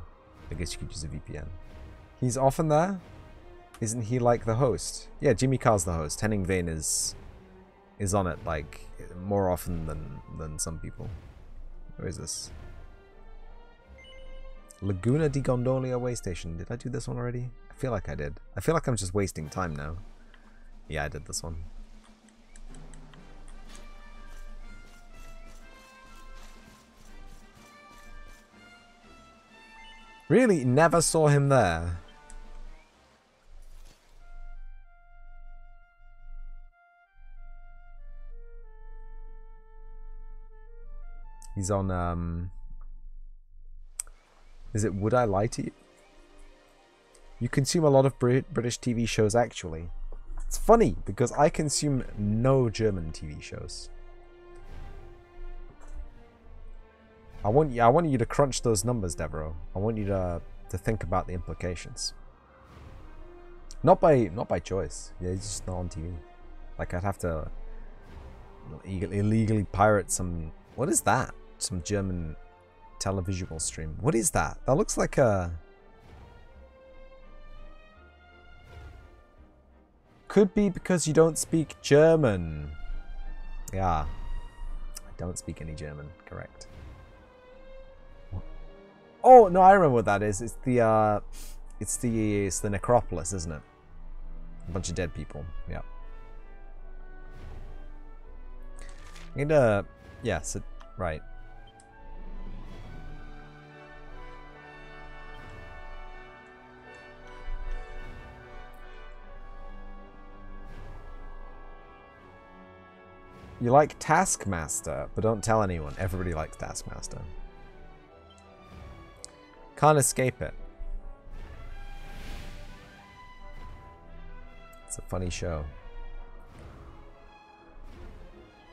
I guess you could use a VPN. He's often there. Isn't he like the host? Yeah, Jimmy Carr's the host. Henning Wehn is is on it like more often than than some people. Where is this? Laguna di Gondolia way station. Did I do this one already? I feel like I did. I feel like I'm just wasting time now. Yeah, I did this one. Really? Never saw him there. He's on, um... Is it Would I Lie to You? You consume a lot of Brit British TV shows, actually. It's funny, because I consume no German TV shows. I want you, I want you to crunch those numbers, Devereaux. I want you to to think about the implications. Not by not by choice. Yeah, it's just not on TV. Like I'd have to illegally pirate some. What is that? Some German televisual stream. What is that? That looks like a. Could be because you don't speak German. Yeah. I don't speak any German, correct. Oh no, I remember what that is. It's the uh, it's the it's the necropolis, isn't it? A bunch of dead people. Yeah. And uh, yeah. So right. You like Taskmaster, but don't tell anyone. Everybody likes Taskmaster. Can't escape it. It's a funny show.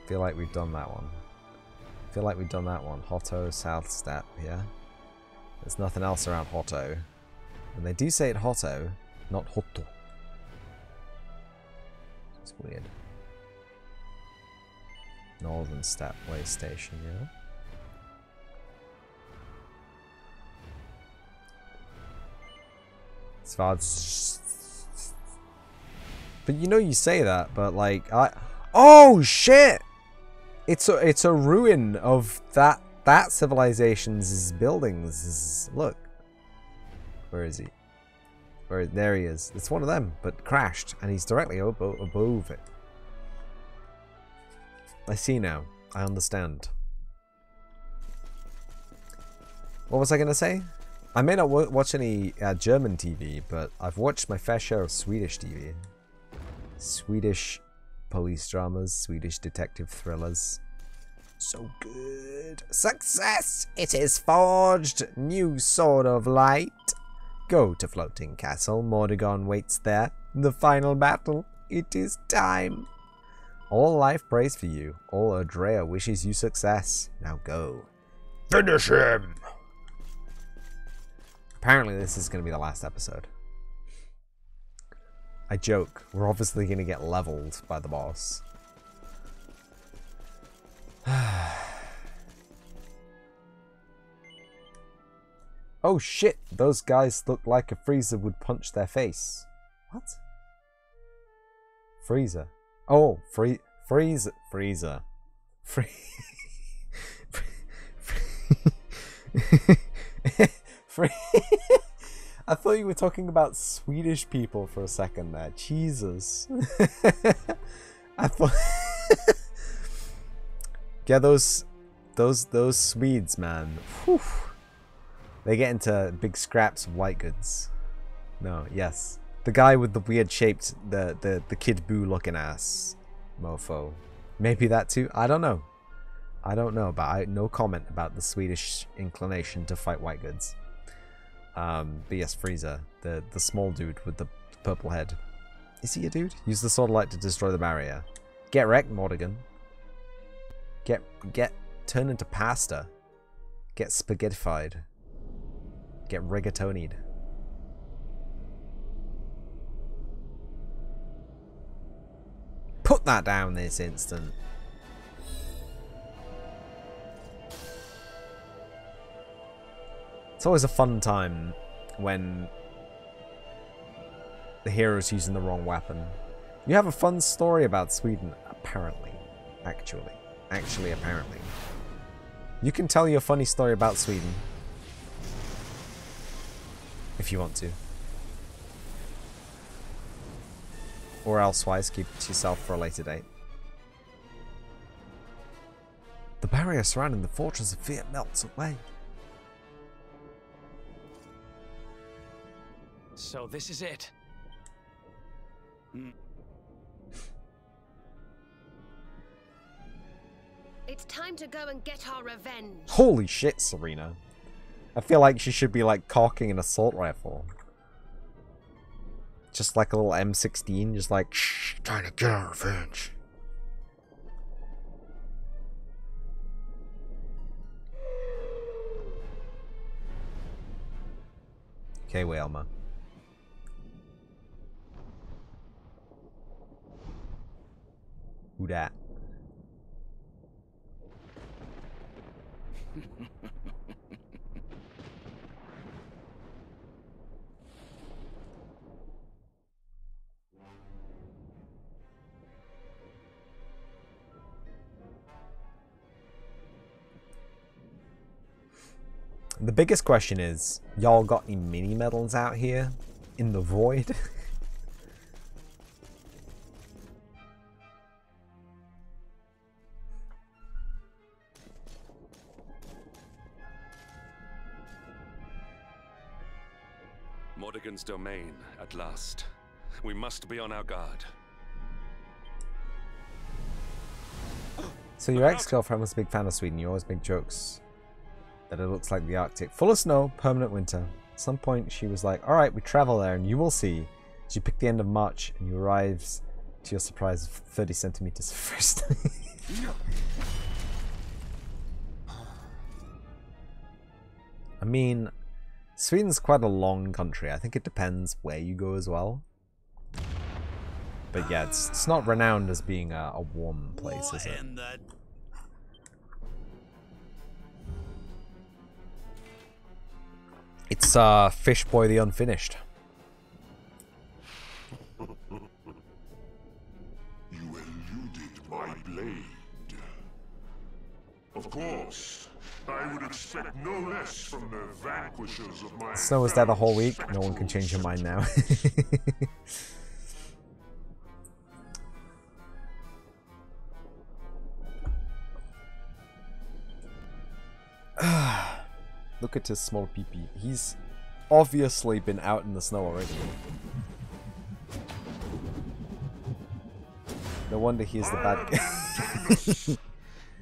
Feel like we've done that one. Feel like we've done that one. Hotto, South Step, yeah? There's nothing else around Hotto. And they do say it Hotto, not Hotto. It's weird. Northern Stepway Station, yeah? But you know you say that, but like I Oh shit! It's a it's a ruin of that that civilization's buildings. Look. Where is he? Where there he is. It's one of them, but crashed, and he's directly above it. I see now. I understand. What was I gonna say? I may not wa- watch any uh, German TV, but I've watched my fair share of Swedish TV. Swedish police dramas, Swedish detective thrillers. So good. Success! It is forged! New sword of light. Go to Floating Castle. Mordegon waits there. The final battle. It is time. All life prays for you. All Erdrea wishes you success. Now go. Finish him! Apparently, this is going to be the last episode. I joke. We're obviously going to get leveled by the boss. oh shit! Those guys look like a Freezer would punch their face. What? Freezer. Oh, free freezer freezer. Free Free I thought you were talking about Swedish people for a second there. Jesus. I thought Yeah, those those those Swedes, man. Whew. They get into big scraps of white goods. No, yes. The guy with the weird shaped the the the Kid Buu looking ass mofo. Maybe that too. I don't know. I don't know, but I no comment about the Swedish inclination to fight white goods. Um, Frieza, the the small dude with the purple head. Is he a dude? Use the sword light to destroy the barrier. Get wrecked, Mordegon. Get get turn into pasta. Get spaghettified. Get rigatonied. Put that down this instant. It's always a fun time when the hero's using the wrong weapon. You have a fun story about Sweden, apparently. Actually. Actually, apparently. You can tell your funny story about Sweden. If you want to. Or elsewise, keep it to yourself for a later date. The barrier surrounding the Fortress of Fear melts away. So this is it. Hmm. It's time to go and get our revenge. Holy shit, Serena. I feel like she should be like cocking an assault rifle. Just like a little M16, just like shh, Trying to get our revenge. Okay, Whalema. Who dat? The biggest question is, y'all got any mini medals out here in the void? Mordegon's domain, at last. We must be on our guard. So your ex-girlfriend was a big fan of Sweden. You always make jokes that it looks like the Arctic, full of snow, permanent winter. At some point, she was like, "All right, we travel there, and you will see." So you pick the end of March, and you arrives to your surprise 30 centimeters first. I mean, Sweden's quite a long country. I think it depends where you go as well. But yeah, it's, it's not renowned as being a, a warm place, is it? It's uh, Fish Boy the Unfinished. You eluded my blade. Of course, I would expect no less from the vanquishers of my Snow was there the whole week. No one can change your mind now. Look at his small peepee. He's obviously been out in the snow already. No wonder he's the bad guy.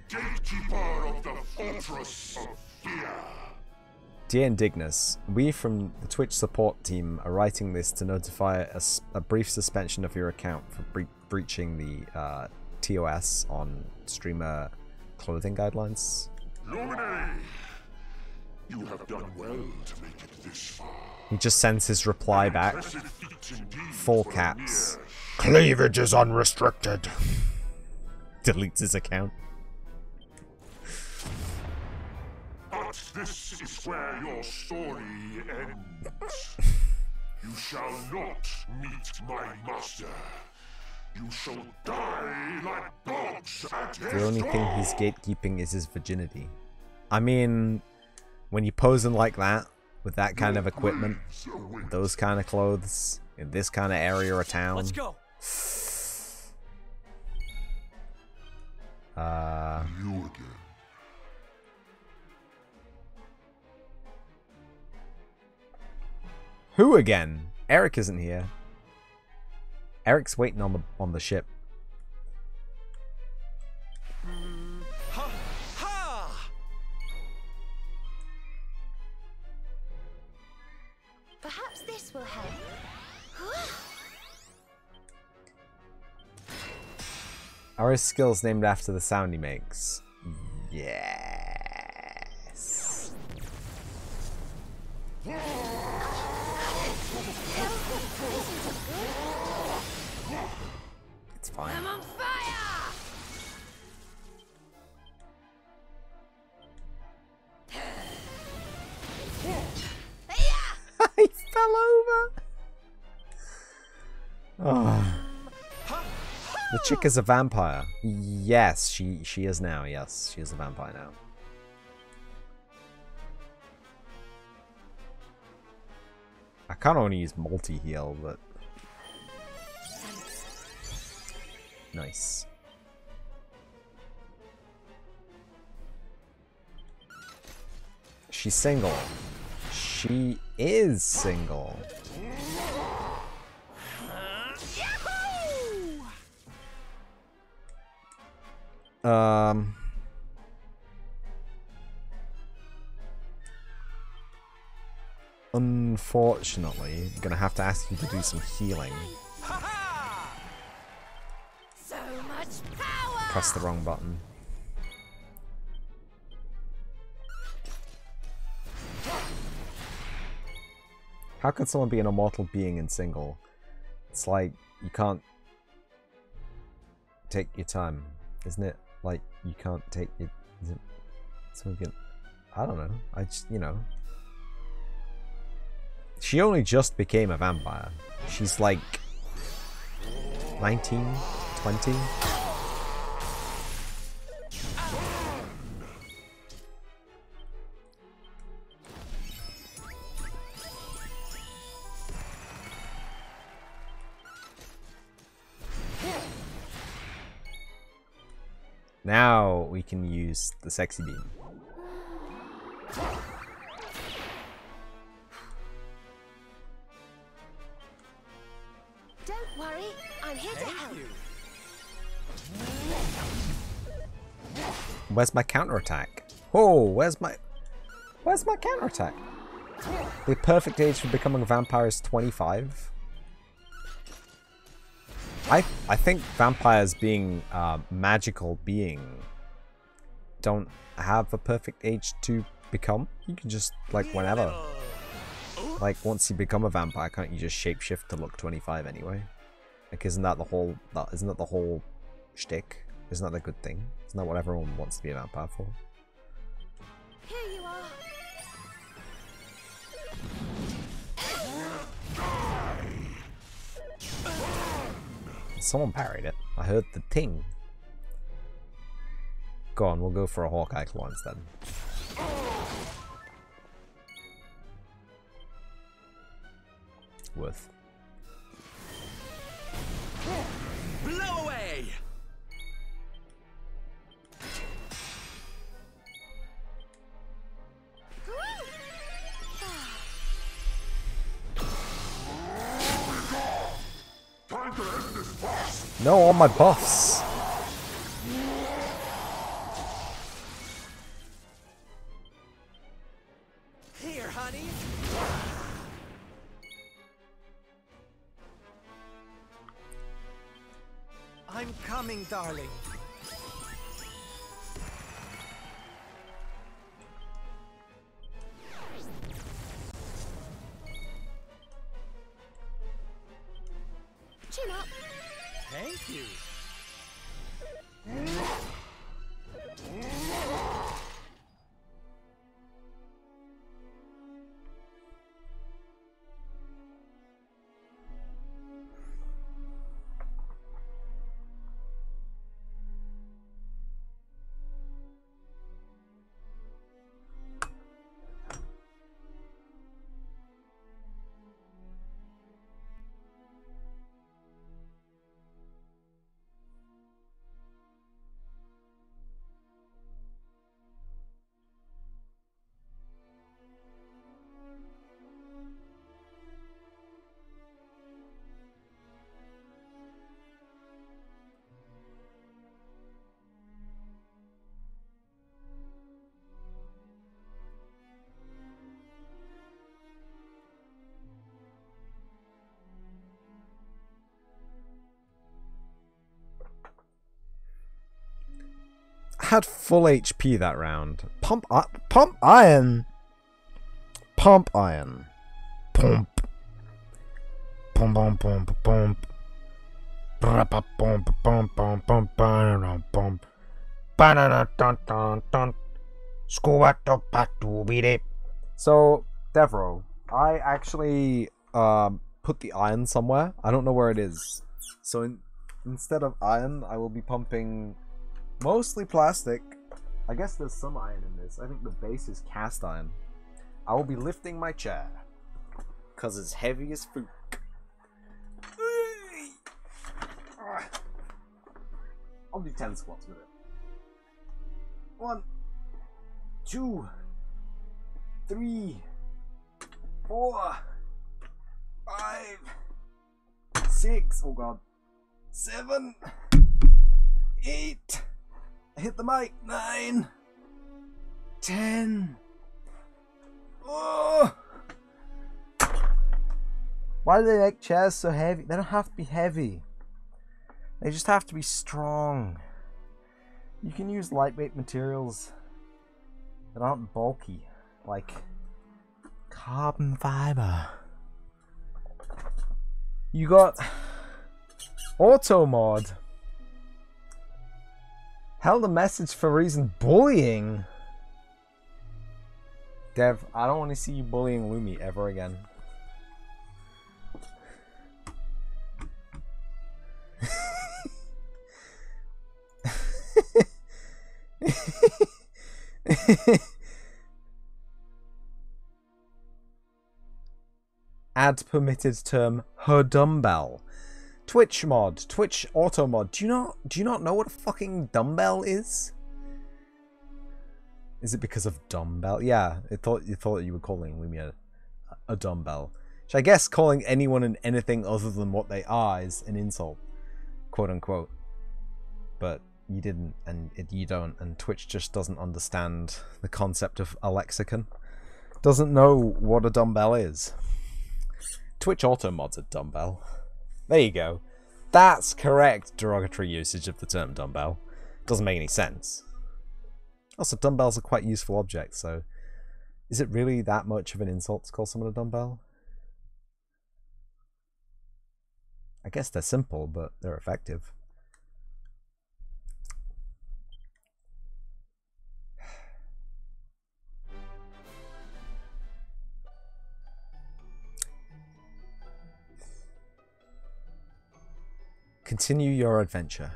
Gatekeeper of the Fortress of Fear. Dear Indignus, we from the Twitch support team are writing this to notify a brief suspension of your account for bre- breaching the uh, TOS on streamer clothing guidelines. You have done well to make it this far. He just sends his reply back, Impressive feat indeed full caps. mere Cleavage is unrestricted. deletes his account. But this is where your story ends. you shall not meet my master. You shall die like dogs at The only thing he's gatekeeping is his virginity. I mean, when you're posing like that, with that kind of equipment, those kind of clothes, in this kind of area or town. Let's go. Uh, You again. who again? Erik isn't here. Erik's waiting on the on the ship. Are his skills named after the sound he makes? Yes. It's fine. I'm on fire! he fell over. Oh. The chick is a vampire. Yes, she she is now. Yes, she is a vampire now. I kind of want to use multi heal, but nice. She's single. She is single. Um. Unfortunately, I'm gonna have to ask you to do some healing. So! Press the wrong button. How can someone be an immortal being in single? It's like you can't take your time, isn't it? Like you can't take it, someone can, I don't know. I just you know. She only just became a vampire. She's like 19, 20. Now we can use the sexy beam. Don't worry, I'm here to help. Where's my counterattack? Oh, where's my... Where's my counterattack? The perfect age for becoming a vampire is 25. I I think vampires being a magical being don't have a perfect age to become. You can just, like, whenever. Like, once you become a vampire, can't you just shapeshift to look 25 anyway? Like, isn't that the whole... That, isn't that the whole shtick? Isn't that the good thing? Isn't that what everyone wants to be a vampire for? Someone parried it. I heard the ting. Go on, we'll go for a Hawkeye claw instead. Worth. No, all my buffs. Here, honey. I'm coming, darling. Chin up. Thank you. Had full HP that round. Pump, i- pump iron. Pump iron. Pump. Pump, pump, pump, pump. Brapa, pump, pump, pump, pump, banana, pump. Banana, dun, dun, dun. Squato, patu, bide. So, Devro, I actually um, put the iron somewhere. I don't know where it is. So in, instead of iron, I will be pumping mostly plastic. I guess there's some iron in this. I think the base is cast iron. I will be lifting my chair. Cause it's heavy as fuck. I'll do 10 squats with it. One, two, three, four, five, six, oh god, seven, eight, hit the mic, nine, ten. Oh! Why do they make chairs so heavy? They don't have to be heavy. They just have to be strong. You can use lightweight materials that aren't bulky, like carbon fiber. You got auto mod. Held a message for reason bullying. Dev, I don't want to see you bullying Lumi ever again. Add permitted term her dumbbell. Twitch mod, Twitch auto mod. Do you not do you not know what a fucking dumbbell is? Is it because of dumbbell? Yeah, it thought you thought you were calling Lumi a, a dumbbell. Which I guess calling anyone and anything other than what they are is an insult, quote unquote. But you didn't, and it, you don't, and Twitch just doesn't understand the concept of a lexicon. Doesn't know what a dumbbell is. Twitch auto mods a dumbbell. There you go. That's correct derogatory usage of the term dumbbell. Doesn't make any sense. Also, dumbbells are quite useful objects, so is it really that much of an insult to call someone a dumbbell? I guess they're simple, but they're effective. Continue your adventure.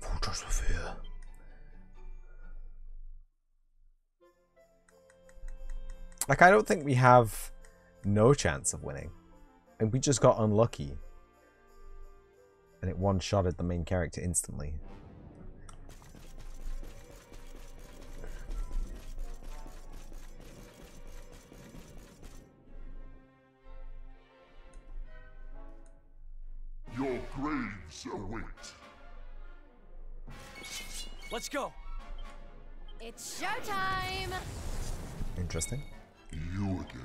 Fortress of Fear. Like, I don't think we have no chance of winning. And we just got unlucky. And it one shotted the main character instantly. Your grave Dreams await. Let's go. It's showtime! Interesting. You again.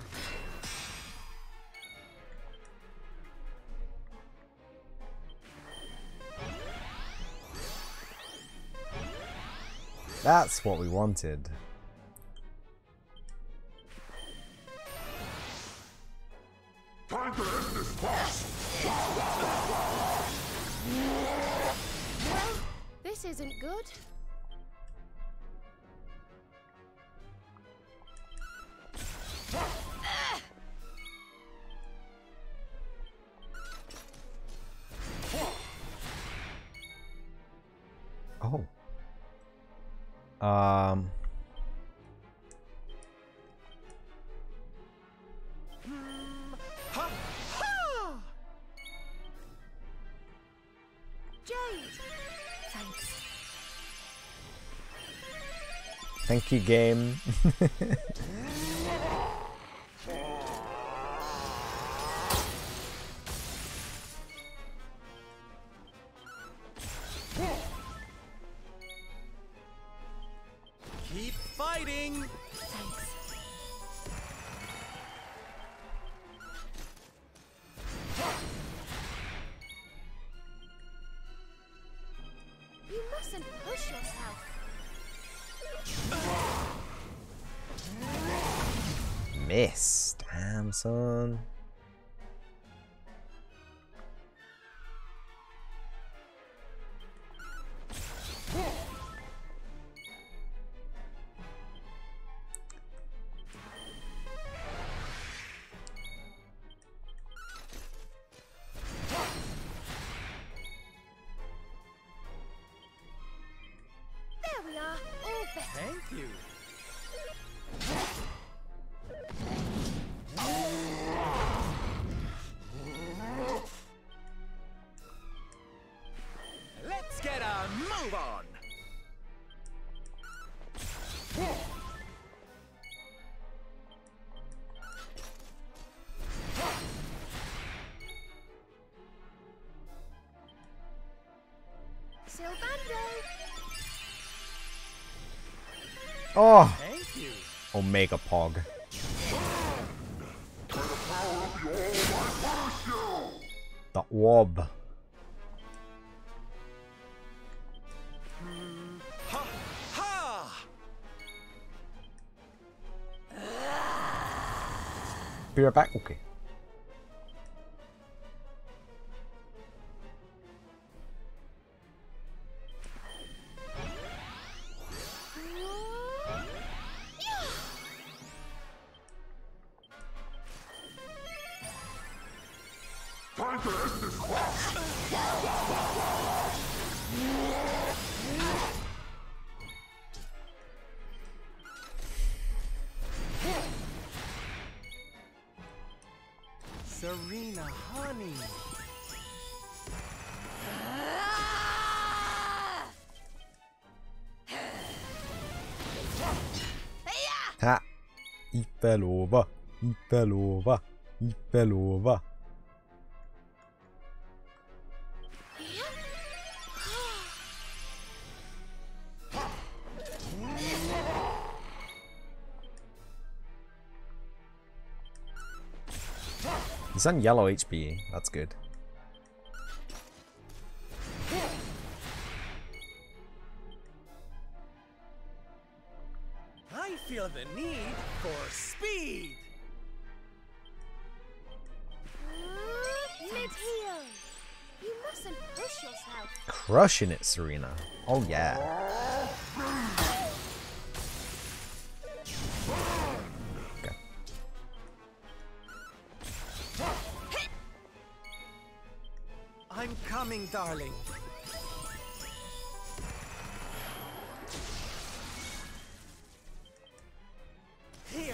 That's what we wanted. Time to end this farce. This isn't good. Game. Oh, Thank you. Omega Pog. The! Ha! Be right back. Okay. He fell over. He's on yellow HP. That's good. Crushing it, Serena. Oh, yeah. Okay. I'm coming, darling.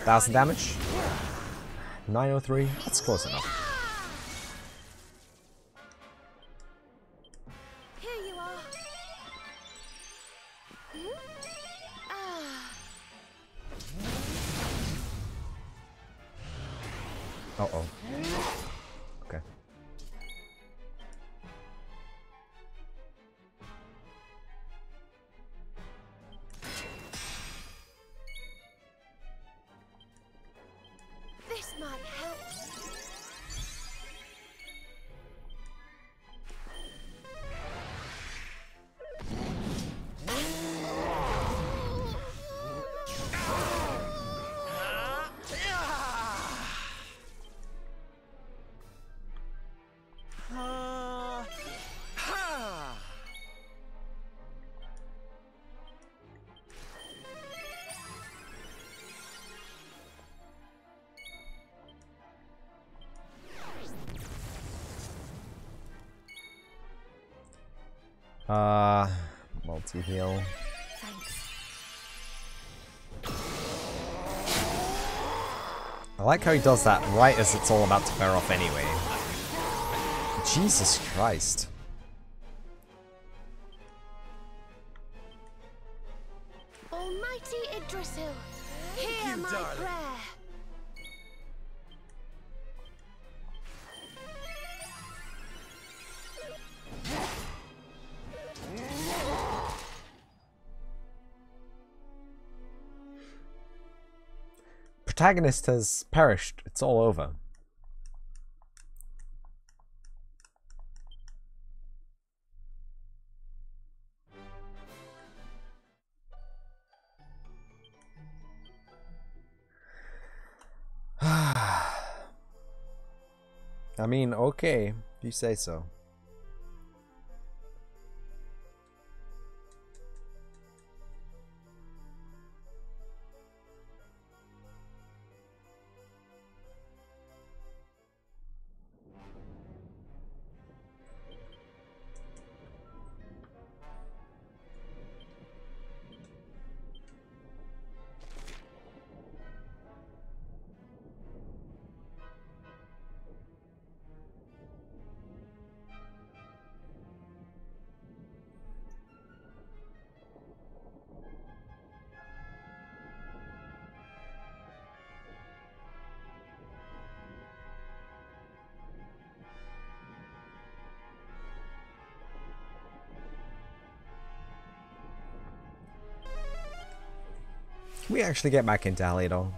Thousand damage. 903. That's close enough. Uh, multi-heal. Thanks. I like how he does that right as it's all about to bear off anyway. Jesus Christ. Protagonist has perished. It's all over. I mean, okay, if you say so. We actually get back into Heliodor?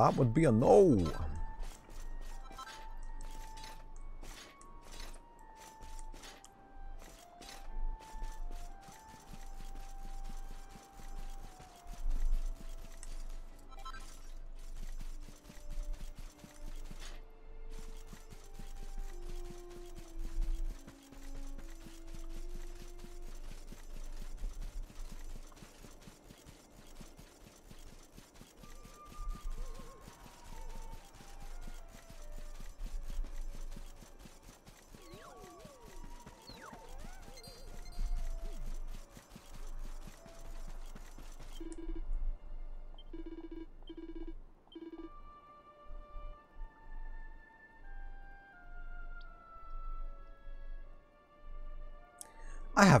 That would be a no.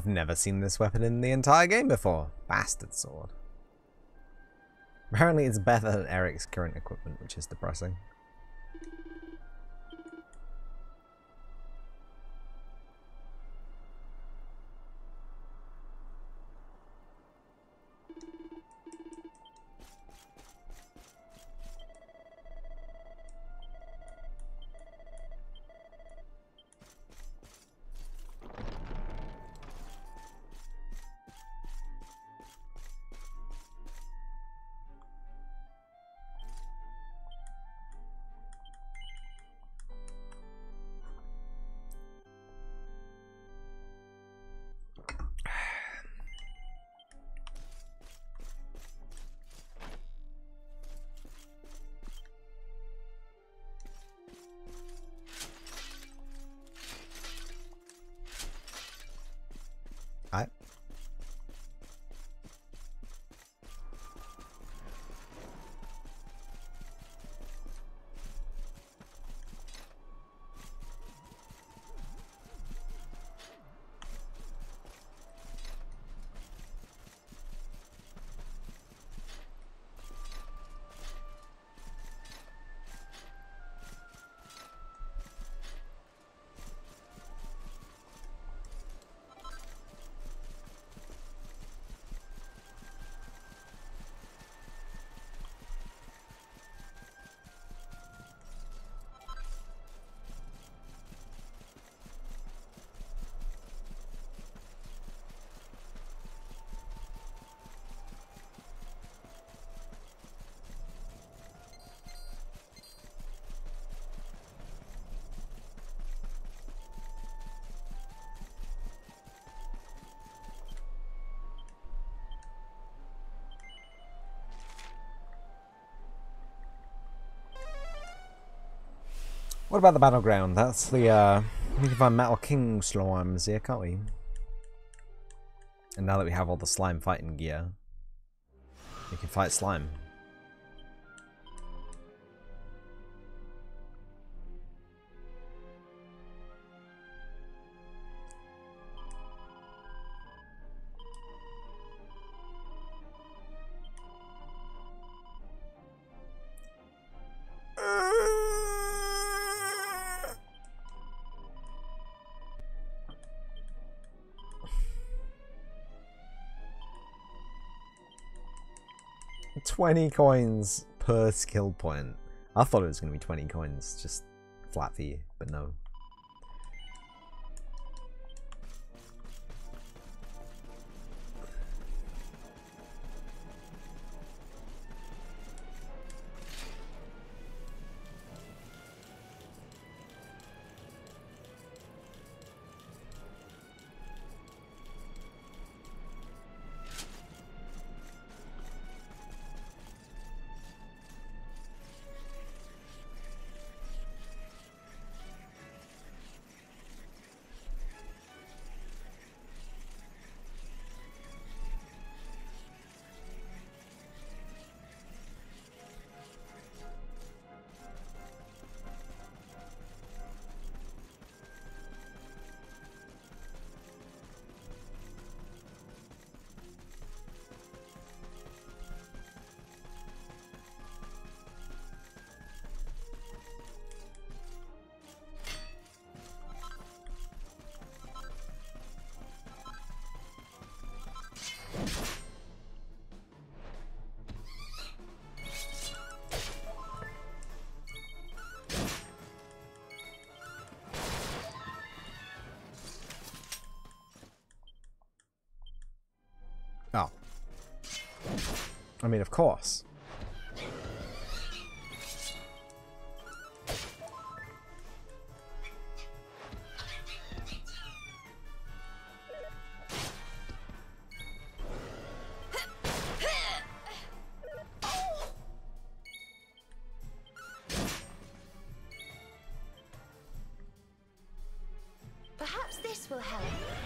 I have never seen this weapon in the entire game before. Bastard sword. Apparently it's better than Erik's current equipment, which is depressing. What about the battleground? That's the, uh, we can find Metal King slimes here, can't we? And now that we have all the slime fighting gear, we can fight slime. Twenty coins per skill point. I thought it was going to be twenty coins, just flat fee, but no. Mean, of course. Perhaps this will help.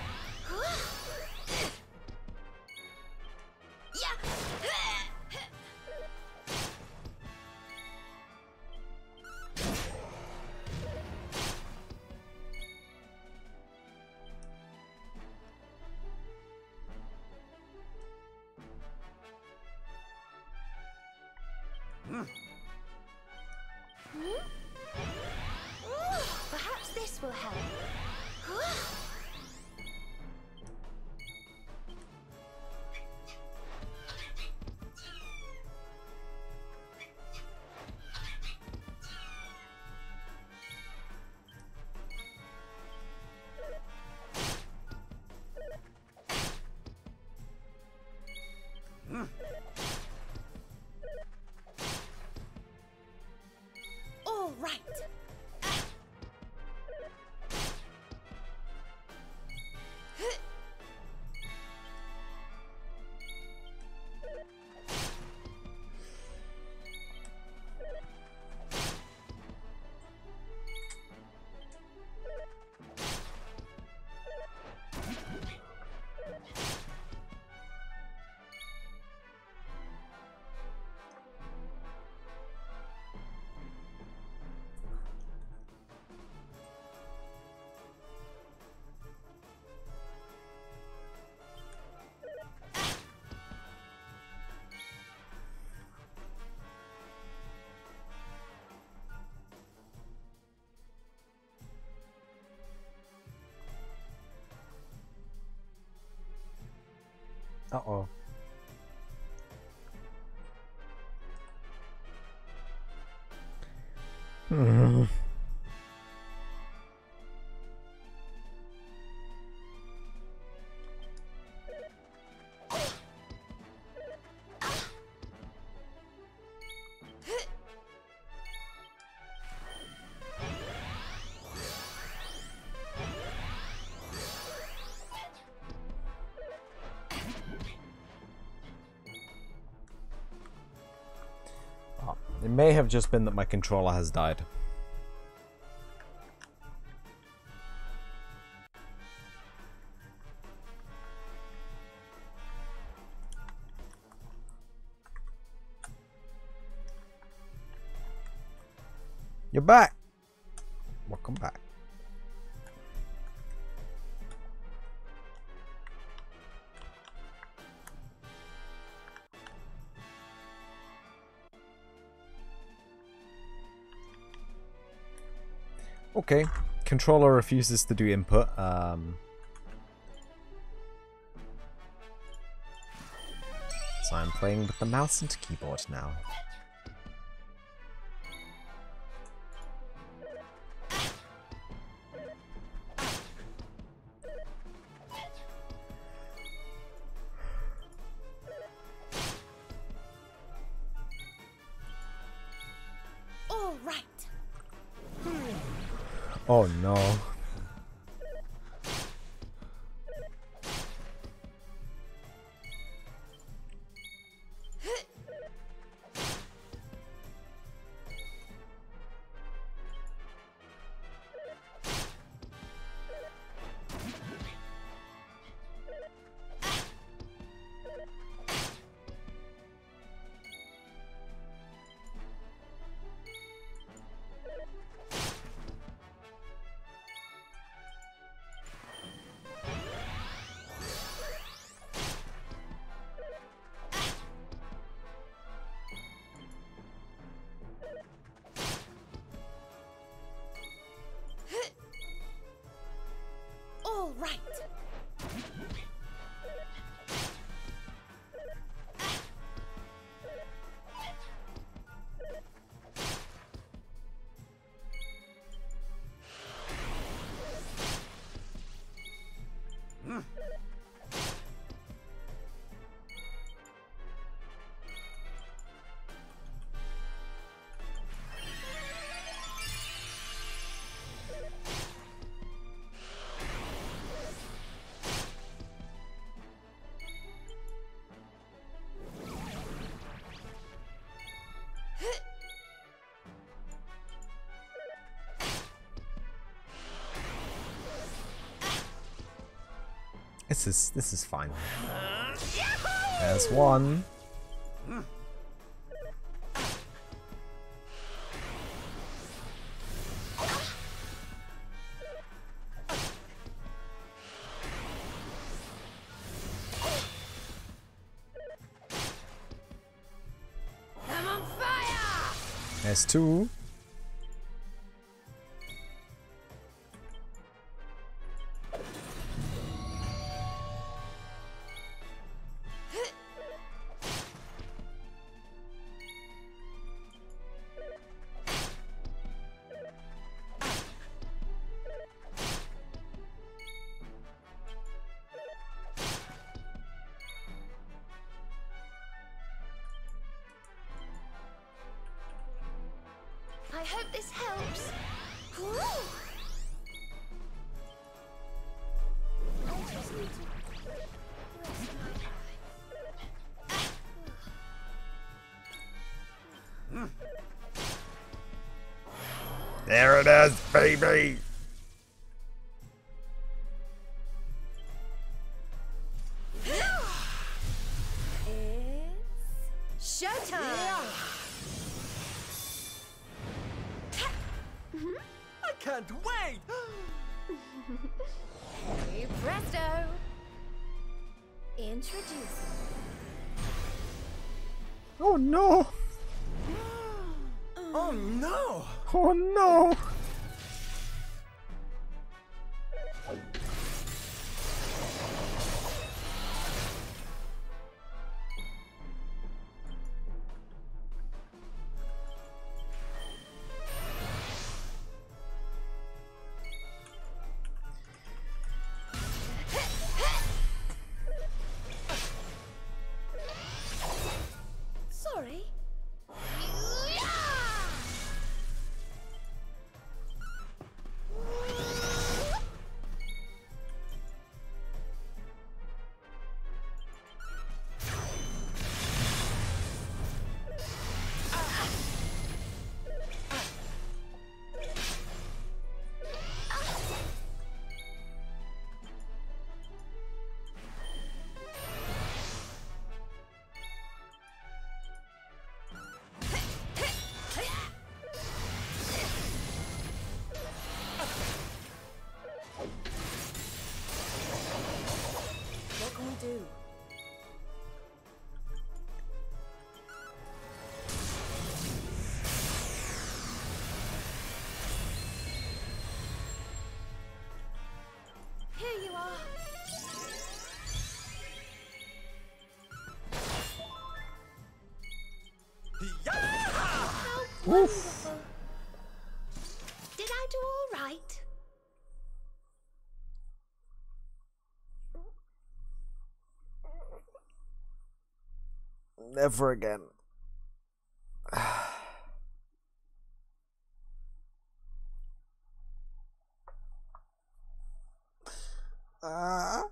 Will help. Uh-oh. Hmm. May have just been that my controller has died. Okay. Controller refuses to do input. Um, so I'm playing with the mouse and keyboard now. This is this is fine. There's one. There's two. I hope this helps. There it is, baby. Can't wait! Hey, presto. Introducing oh, oh no. Oh no! Oh no. Wonderful. Did I do all right? Never again. Ah.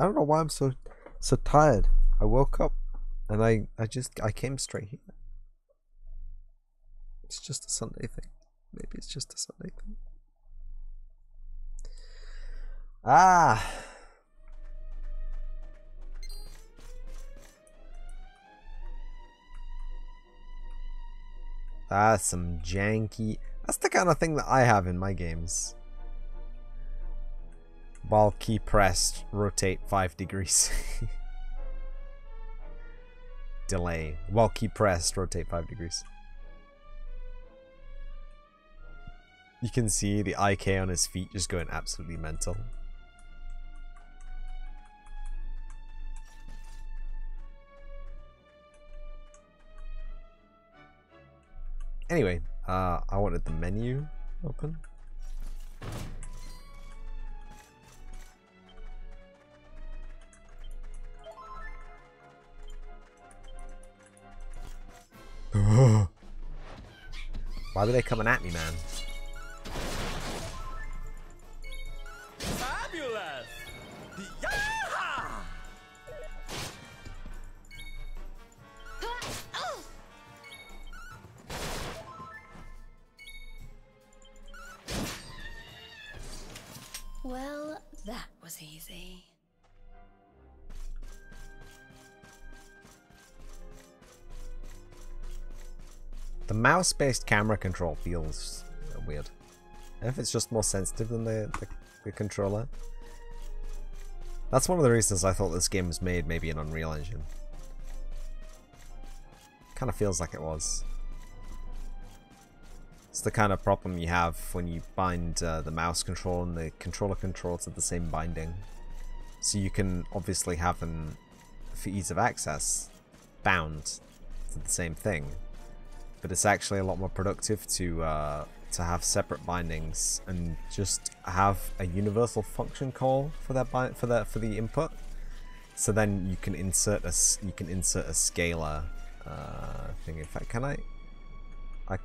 I don't know why I'm so so tired. I woke up and I I just I came straight here. It's just a Sunday thing. Maybe it's just a Sunday thing. Ah. That's some janky. That's the kind of thing that I have in my games. While key pressed, rotate 5 degrees. Delay. While key pressed, rotate 5 degrees. You can see the IK on his feet just going absolutely mental. Anyway, uh, I wanted the menu open. Why were they coming at me, man? Mouse-based camera control feels weird. If it's just more sensitive than the, the, the controller. That's one of the reasons I thought this game was made maybe in Unreal Engine. Kind of feels like it was. It's the kind of problem you have when you bind uh, the mouse control and the controller control to the same binding. So you can obviously have them, for ease of access, bound to the same thing but it's actually a lot more productive to uh, to have separate bindings and just have a universal function call for that for that for the input. So then you can insert a you can insert a scalar uh, thing. In fact, can I? I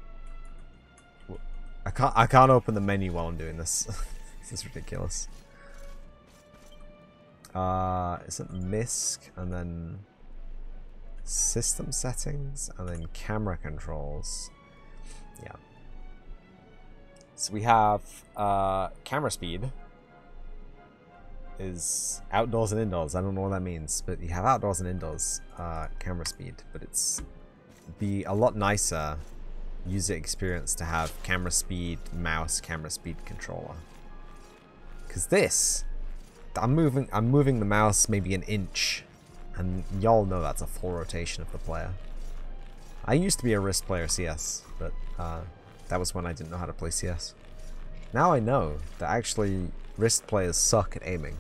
I can't I can't open the menu while I'm doing this. this is ridiculous. Uh, is it MISC and then system settings and then camera controls. Yeah. So we have uh camera speed is outdoors and indoors. I don't know what that means but you have outdoors and indoors uh camera speed but it's be a lot nicer user experience to have camera speed mouse camera speed controller. Because this i'm moving i'm moving the mouse maybe an inch and y'all know that's a full rotation of the player. I used to be a wrist player CS, but uh, that was when I didn't know how to play CS. Now I know that actually wrist players suck at aiming.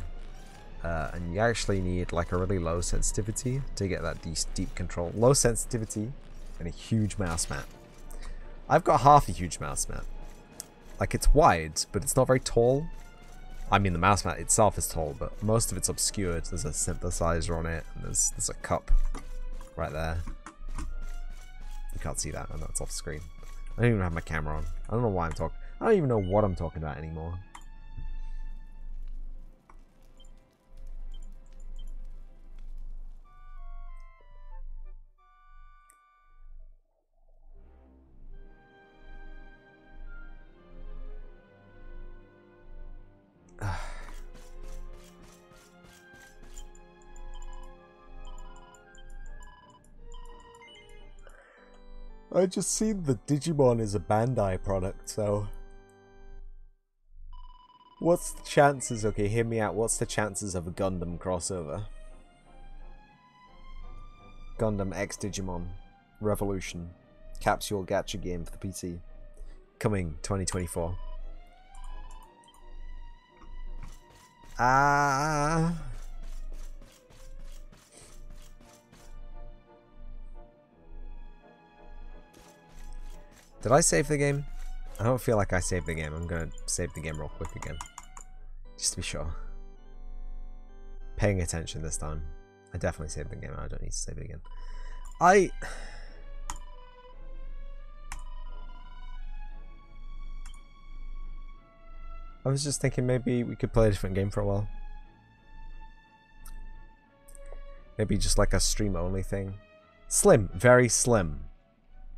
Uh, and you actually need like a really low sensitivity to get that deep, deep control. Low sensitivity and a huge mouse mat. I've got half a huge mouse mat. Like it's wide, but it's not very tall. I mean, the mouse mat itself is tall, but most of it's obscured. There's a synthesizer on it, and there's there's a cup right there. You can't see that, and that's off screen. I don't even have my camera on. I don't know why I'm talking. I don't even know what I'm talking about anymore. I just seen that Digimon is a Bandai product, so. What's the chances? Okay, hear me out. What's the chances of a Gundam crossover? Gundam X Digimon Revolution capsule gacha game for the PC coming 2024. Ah. Did I save the game? I don't feel like I saved the game. I'm gonna save the game real quick again. Just to be sure. Paying attention this time. I definitely saved the game. I don't need to save it again. I... I was just thinking maybe we could play a different game for a while. Maybe just like a stream only thing. Slim, very slim.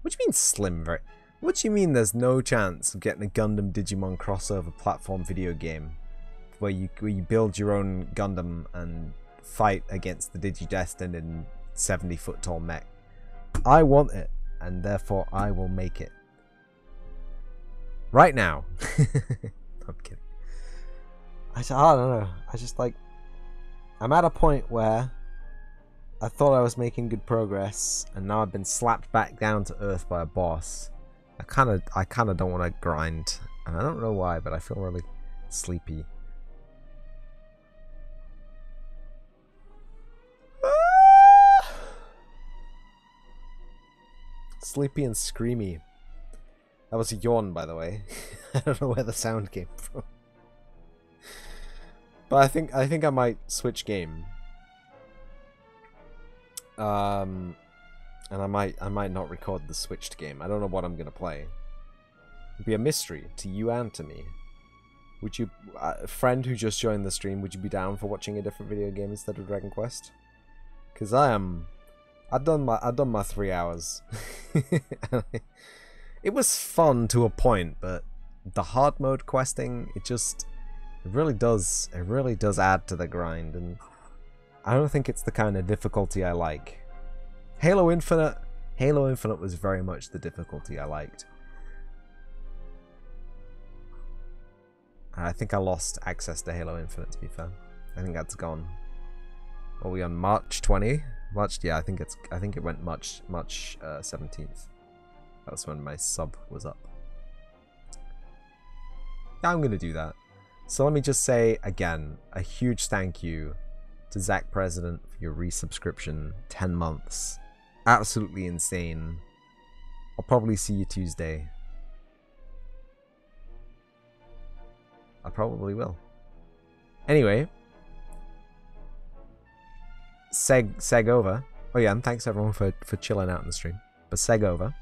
What do you mean slim? Very. What do you mean there's no chance of getting a Gundam Digimon crossover platform video game where you where you build your own Gundam and fight against the Digidestined in 70 foot tall mech? I want it, and therefore I will make it. Right now. I'm kidding. I, I don't know. I just like. I'm at a point where I thought I was making good progress, and now I've been slapped back down to earth by a boss. I kind of, I kind of don't want to grind, and I don't know why, but I feel really sleepy. Sleepy and screamy. That was a yawn, by the way. I don't know where the sound came from. But I think I think I might switch game. Um, and I might I might not record the switched game. I don't know what I'm gonna play. It'd be a mystery to you and to me. Would you, uh, friend who just joined the stream, would you be down for watching a different video game instead of Dragon Quest? Cause I am. I've done my I've done my three hours. it was fun to a point, but the hard mode questing, it just it really does it really does add to the grind and I don't think it's the kind of difficulty I like. Halo Infinite Halo Infinite was very much the difficulty I liked. I think I lost access to Halo Infinite to be fair. I think that's gone. Are we on March 20? March yeah, I think it's I think it went March March uh, 17th. That's when my sub was up. Yeah, I'm gonna do that. So let me just say again, a huge thank you to Zach President for your resubscription. 10 months. Absolutely insane. I'll probably see you Tuesday. I probably will. Anyway. Seg seg over. Oh yeah, and thanks everyone for, for chilling out in the stream. But seg over.